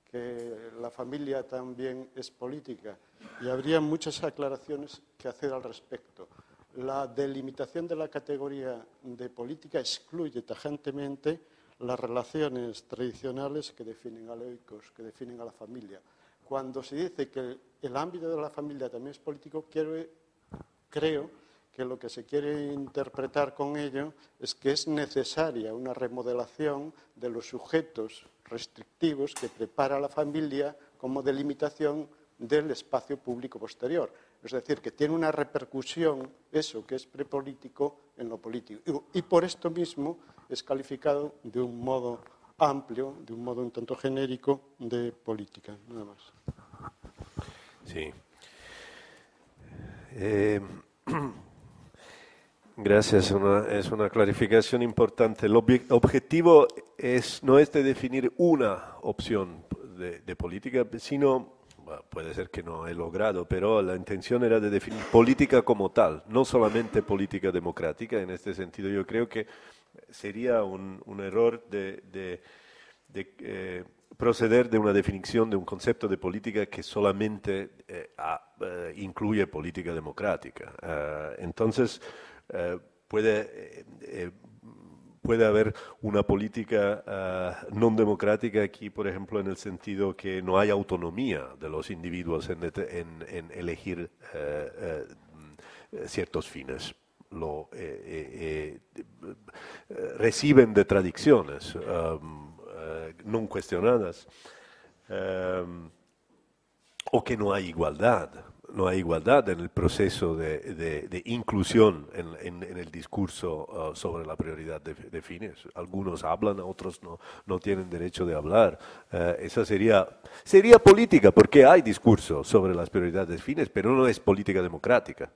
que la familia también es política y habría muchas aclaraciones que hacer al respecto. La delimitación de la categoría de política excluye tajantemente las relaciones tradicionales que definen a los que definen a la familia. Cuando se dice que el ámbito de la familia también es político, creo que lo que se quiere interpretar con ello es que es necesaria una remodelación de los sujetos restrictivos que prepara la familia como delimitación del espacio público posterior. Es decir, que tiene una repercusión, eso que es prepolítico, en lo político. Y por esto mismo es calificado de un modo amplio, de un modo un tanto genérico, de política, nada más. Sí. Eh, Gracias, es una clarificación importante. El objetivo es, no es de definir una opción de, política, sino, puede ser que no he logrado, pero la intención era de definir política como tal, no solamente política democrática. En este sentido, yo creo que sería un, error de, eh, proceder de una definición de un concepto de política que solamente eh, eh, incluye política democrática. entonces, eh, puede, puede haber una política no democrática aquí, por ejemplo, en el sentido que no hay autonomía de los individuos en, elegir ciertos fines. Lo, reciben de tradiciones um, no cuestionadas o que no hay igualdad no hay igualdad en el proceso de, inclusión en, el discurso uh, sobre la prioridad de, fines. Algunos hablan, otros no, no tienen derecho de hablar. Uh, esa sería, sería política, porque hay discurso sobre las prioridades de fines, pero no es política democrática.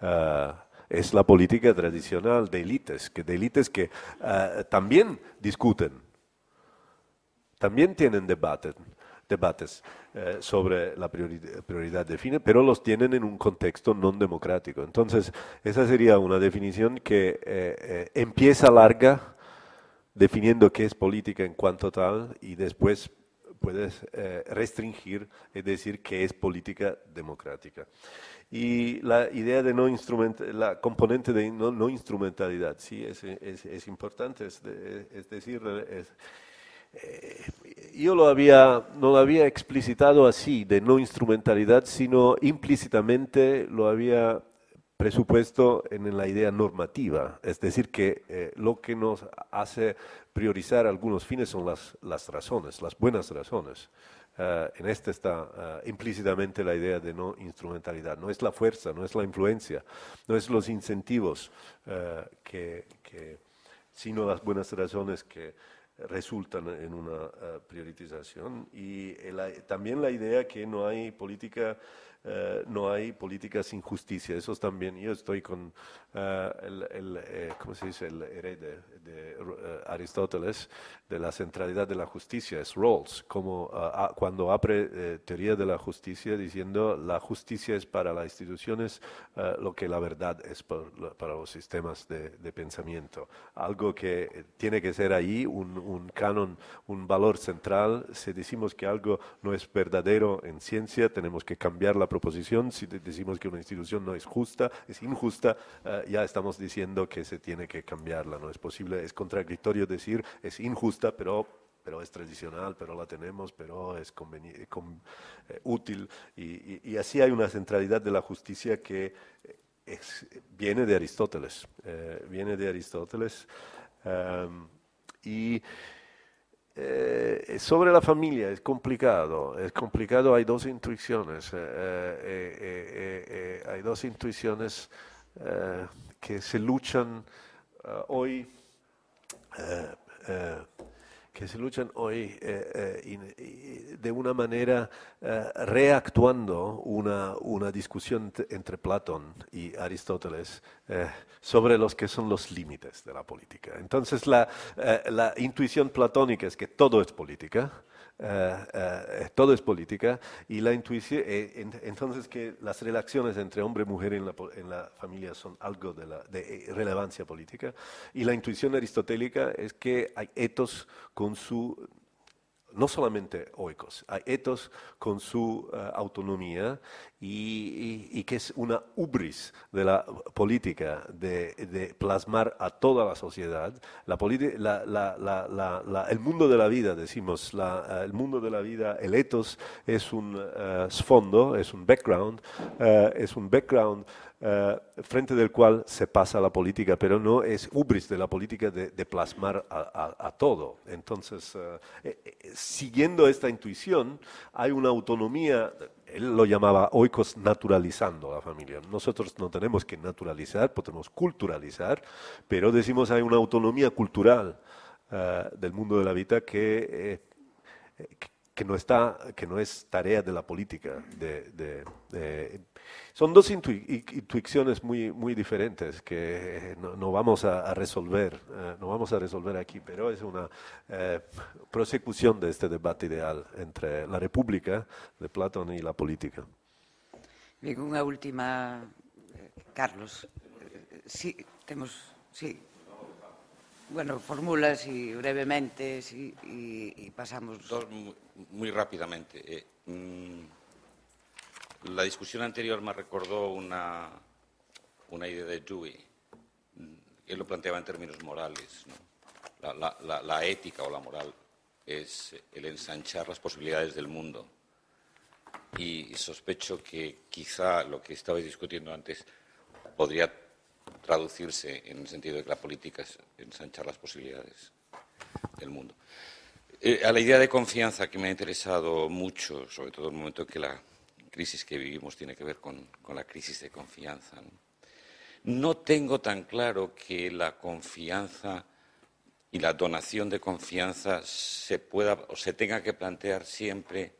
Uh, es la política tradicional de élites, que de élites que también discuten, también tienen debate debates eh, sobre la prioridad, de fines, pero los tienen en un contexto no democrático. Entonces, esa sería una definición que eh, eh, empieza larga, definiendo qué es política en cuanto tal, y después puedes restringir y decir qué es política democrática. Y la idea de no la componente de no, instrumentalidad, sí, es, es, importante, es, decir, eh, yo lo había, no lo había explicitado así, de no instrumentalidad, sino implícitamente lo había presupuesto en la idea normativa, es decir, que eh, lo que nos hace priorizar algunos fines son las, las razones, las buenas razones. Eh, en este está implícitamente la idea de no instrumentalidad. No es la fuerza, no es la influencia, no es los incentivos, que, sino las buenas razones que resultan en una uh, priorización. Y también la idea que no hay política uh, no hay política sin justicia eso también yo estoy con uh, el, el eh, ¿cómo se dice? el herede de Aristóteles de la centralidad de la justicia es Rawls como cuando abre eh, teoría de la justicia diciendo la justicia es para las instituciones lo que la verdad es para, los sistemas de, de, pensamiento algo que tiene que ser ahí un un canon, un valor central. Si decimos que algo no es verdadero en ciencia, tenemos que cambiar la proposición. Si decimos que una institución no es justa, es injusta, eh, ya estamos diciendo que se tiene que cambiarla. No es posible, es contradictorio decir es injusta, pero pero es tradicional, pero la tenemos, pero es eh, útil. Y, así hay una centralidad de la justicia que viene de Aristóteles. Eh, viene de Aristóteles. y eh, sobre la familia es complicado, es complicado, hay dos intuiciones, eh, eh, hay dos intuiciones que se luchan hoy que se luchan hoy eh, eh, de una manera eh, reactuando una, una, discusión entre Platón y Aristóteles sobre los que son los límites de la política. Entonces la, la intuición platónica es que todo es política, eh, eh, todo es política y la intuición, eh, entonces que las relaciones entre hombre y mujer en la, en la familia son algo de, la, de, relevancia política y la intuición aristotélica es que hay etos con su no solamente oikos, hay etos con su uh, autonomía y, y, que es una ubris de la política de, de plasmar a toda la sociedad. La la, la, el mundo de la vida, decimos, uh, el mundo de la vida, el etos es un uh, fondo, es un background, es un background eh, frente del cual se pasa la política, pero no es ubris de la política de, plasmar a, todo. Entonces, eh, eh, siguiendo esta intuición, hay una autonomía, él lo llamaba oikos naturalizando la familia. Nosotros no tenemos que naturalizar, podemos culturalizar, pero decimos hay una autonomía cultural del mundo de la vida que, que no está, que no es tarea de la política. De, son dos intuiciones muy, muy diferentes que no, vamos a, resolver, eh, no vamos a resolver aquí, pero es una eh, prosecución de este debate ideal entre la República de Platón y la política. Bien, una última, eh, Carlos. Sí, tenemos, sí. Bueno, formulas y brevemente sí, y, pasamos. Dos muy, rápidamente. Eh, mm, la discusión anterior me recordó una, una idea de Dewey. Mm, él lo planteaba en términos morales. La, ética o la moral es el ensanchar las posibilidades del mundo. Y sospecho que quizá lo que estabais discutiendo antes podría traducirse en el sentido de que la política es ensanchar las posibilidades del mundo. Eh, a la idea de confianza que me ha interesado mucho, sobre todo en el momento en que la crisis que vivimos tiene que ver con, la crisis de confianza. ¿no? tengo tan claro que la confianza y la donación de confianza se pueda o se tenga que plantear siempre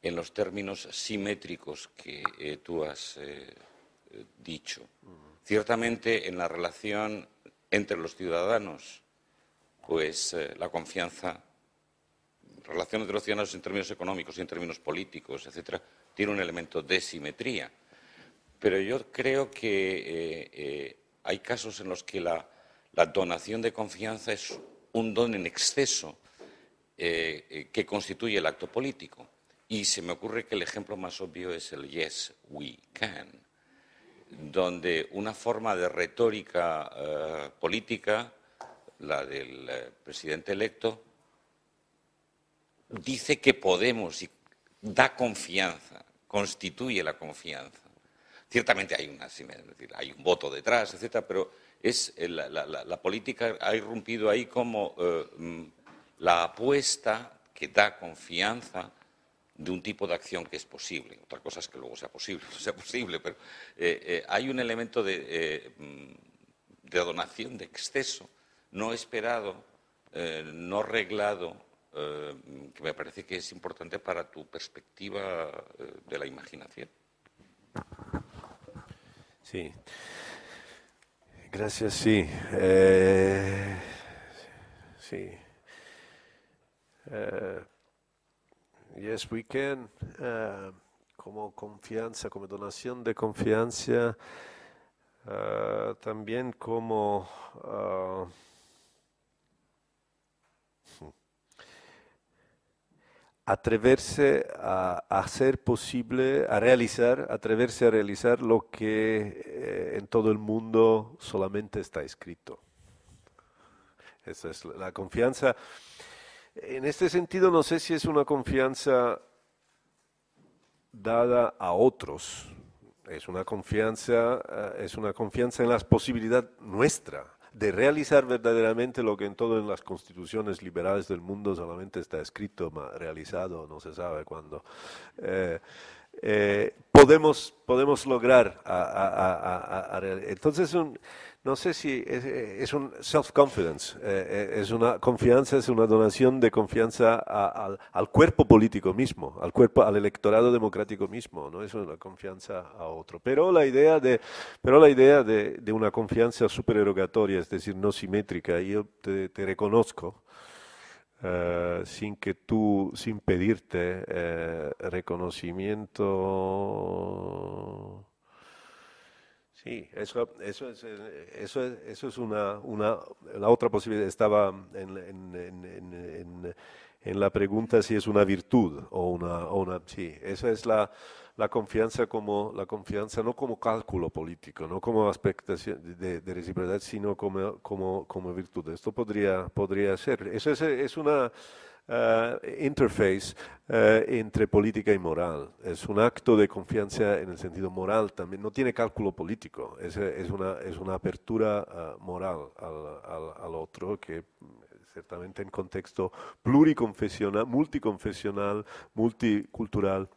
en los términos simétricos que eh, tú has eh, dicho. Ciertamente, en la relación entre los ciudadanos, pues la confianza, relación entre los ciudadanos en términos económicos y en términos políticos, etcétera, tiene un elemento de simetría. Pero yo creo que eh, eh, hay casos en los que la, donación de confianza es un don en exceso que constituye el acto político. Y se me ocurre que el ejemplo más obvio es el yes, we can donde una forma de retórica eh, política, la del eh, presidente electo, dice que podemos y da confianza, constituye la confianza. Ciertamente hay, una, hay un voto detrás, etcétera, pero es eh, la, política ha irrumpido ahí como mm, la apuesta que da confianza de un tipo de acción que es posible. Otra cosa es que luego sea posible, no sea posible, pero eh, eh, hay un elemento eh, mm, de, donación de exceso no esperado, no reglado, que me parece que es importante para tu perspectiva de la imaginación. Sí. Gracias, sí. sí. Yes, we can. Uh, como confianza, como donación de confianza, uh, también como uh, atreverse a, hacer posible, a realizar, atreverse a realizar lo que eh, en todo el mundo solamente está escrito. Esa es la confianza. En este sentido, no sé si es una confianza dada a otros, es una confianza, eh, es una confianza en la posibilidad nuestra de realizar verdaderamente lo que en todas las constituciones liberales del mundo solamente está escrito, realizado no se sabe cuándo. Eh, eh, podemos, podemos lograr. entonces, no sé si es, un self-confidence, eh, eh, es una confianza, es una donación de confianza al, cuerpo político mismo, al cuerpo, al electorado democrático mismo, no es una confianza a otro. Pero la idea de, pero la idea de, una confianza supererogatoria, es decir, no simétrica, yo te, reconozco. Eh, sin que tú, sin pedirte reconocimiento Sí, eso, eso, es, eh, eso, es, eso es una, una, la otra posibilidad. Estaba en, en, en, en la pregunta si es una virtud o una, o una sí, esa es la, la confianza como la confianza no como cálculo político, no como aspecto de, de reciprocidad, sino como, como, como virtud. Esto podría, podría ser. Eso es, es una uh, interface uh, entre política y moral. Es un acto de confianza en el sentido moral también. No tiene cálculo político, es, es, una, es una apertura uh, moral al, al, otro que ciertamente en contexto pluriconfesional, multiconfesional, multicultural,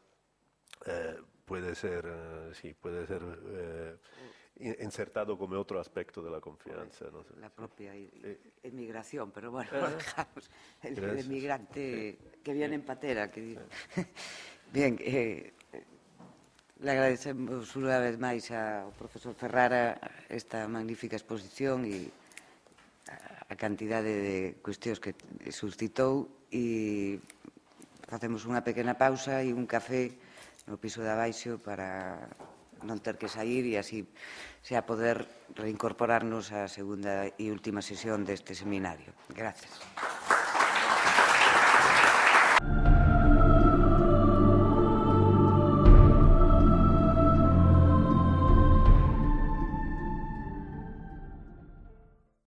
eh, puede ser, eh, sí, puede ser eh, insertado como outro aspecto de la confianza. Pues, ¿no? La propia eh, emigración, pero bueno, eh, dejamos el, el emigrante que viene sí. en patera. Que. Sí. Bien, eh, le agradecemos unha vez máis ao profesor Ferrara esta magnífica exposición e a cantidade de cuestións que suscitou e facemos unha pequena pausa e un café no piso de abaixo para non ter que sair e así se a poder reincorporarnos á segunda e última sesión deste seminario. Gracias.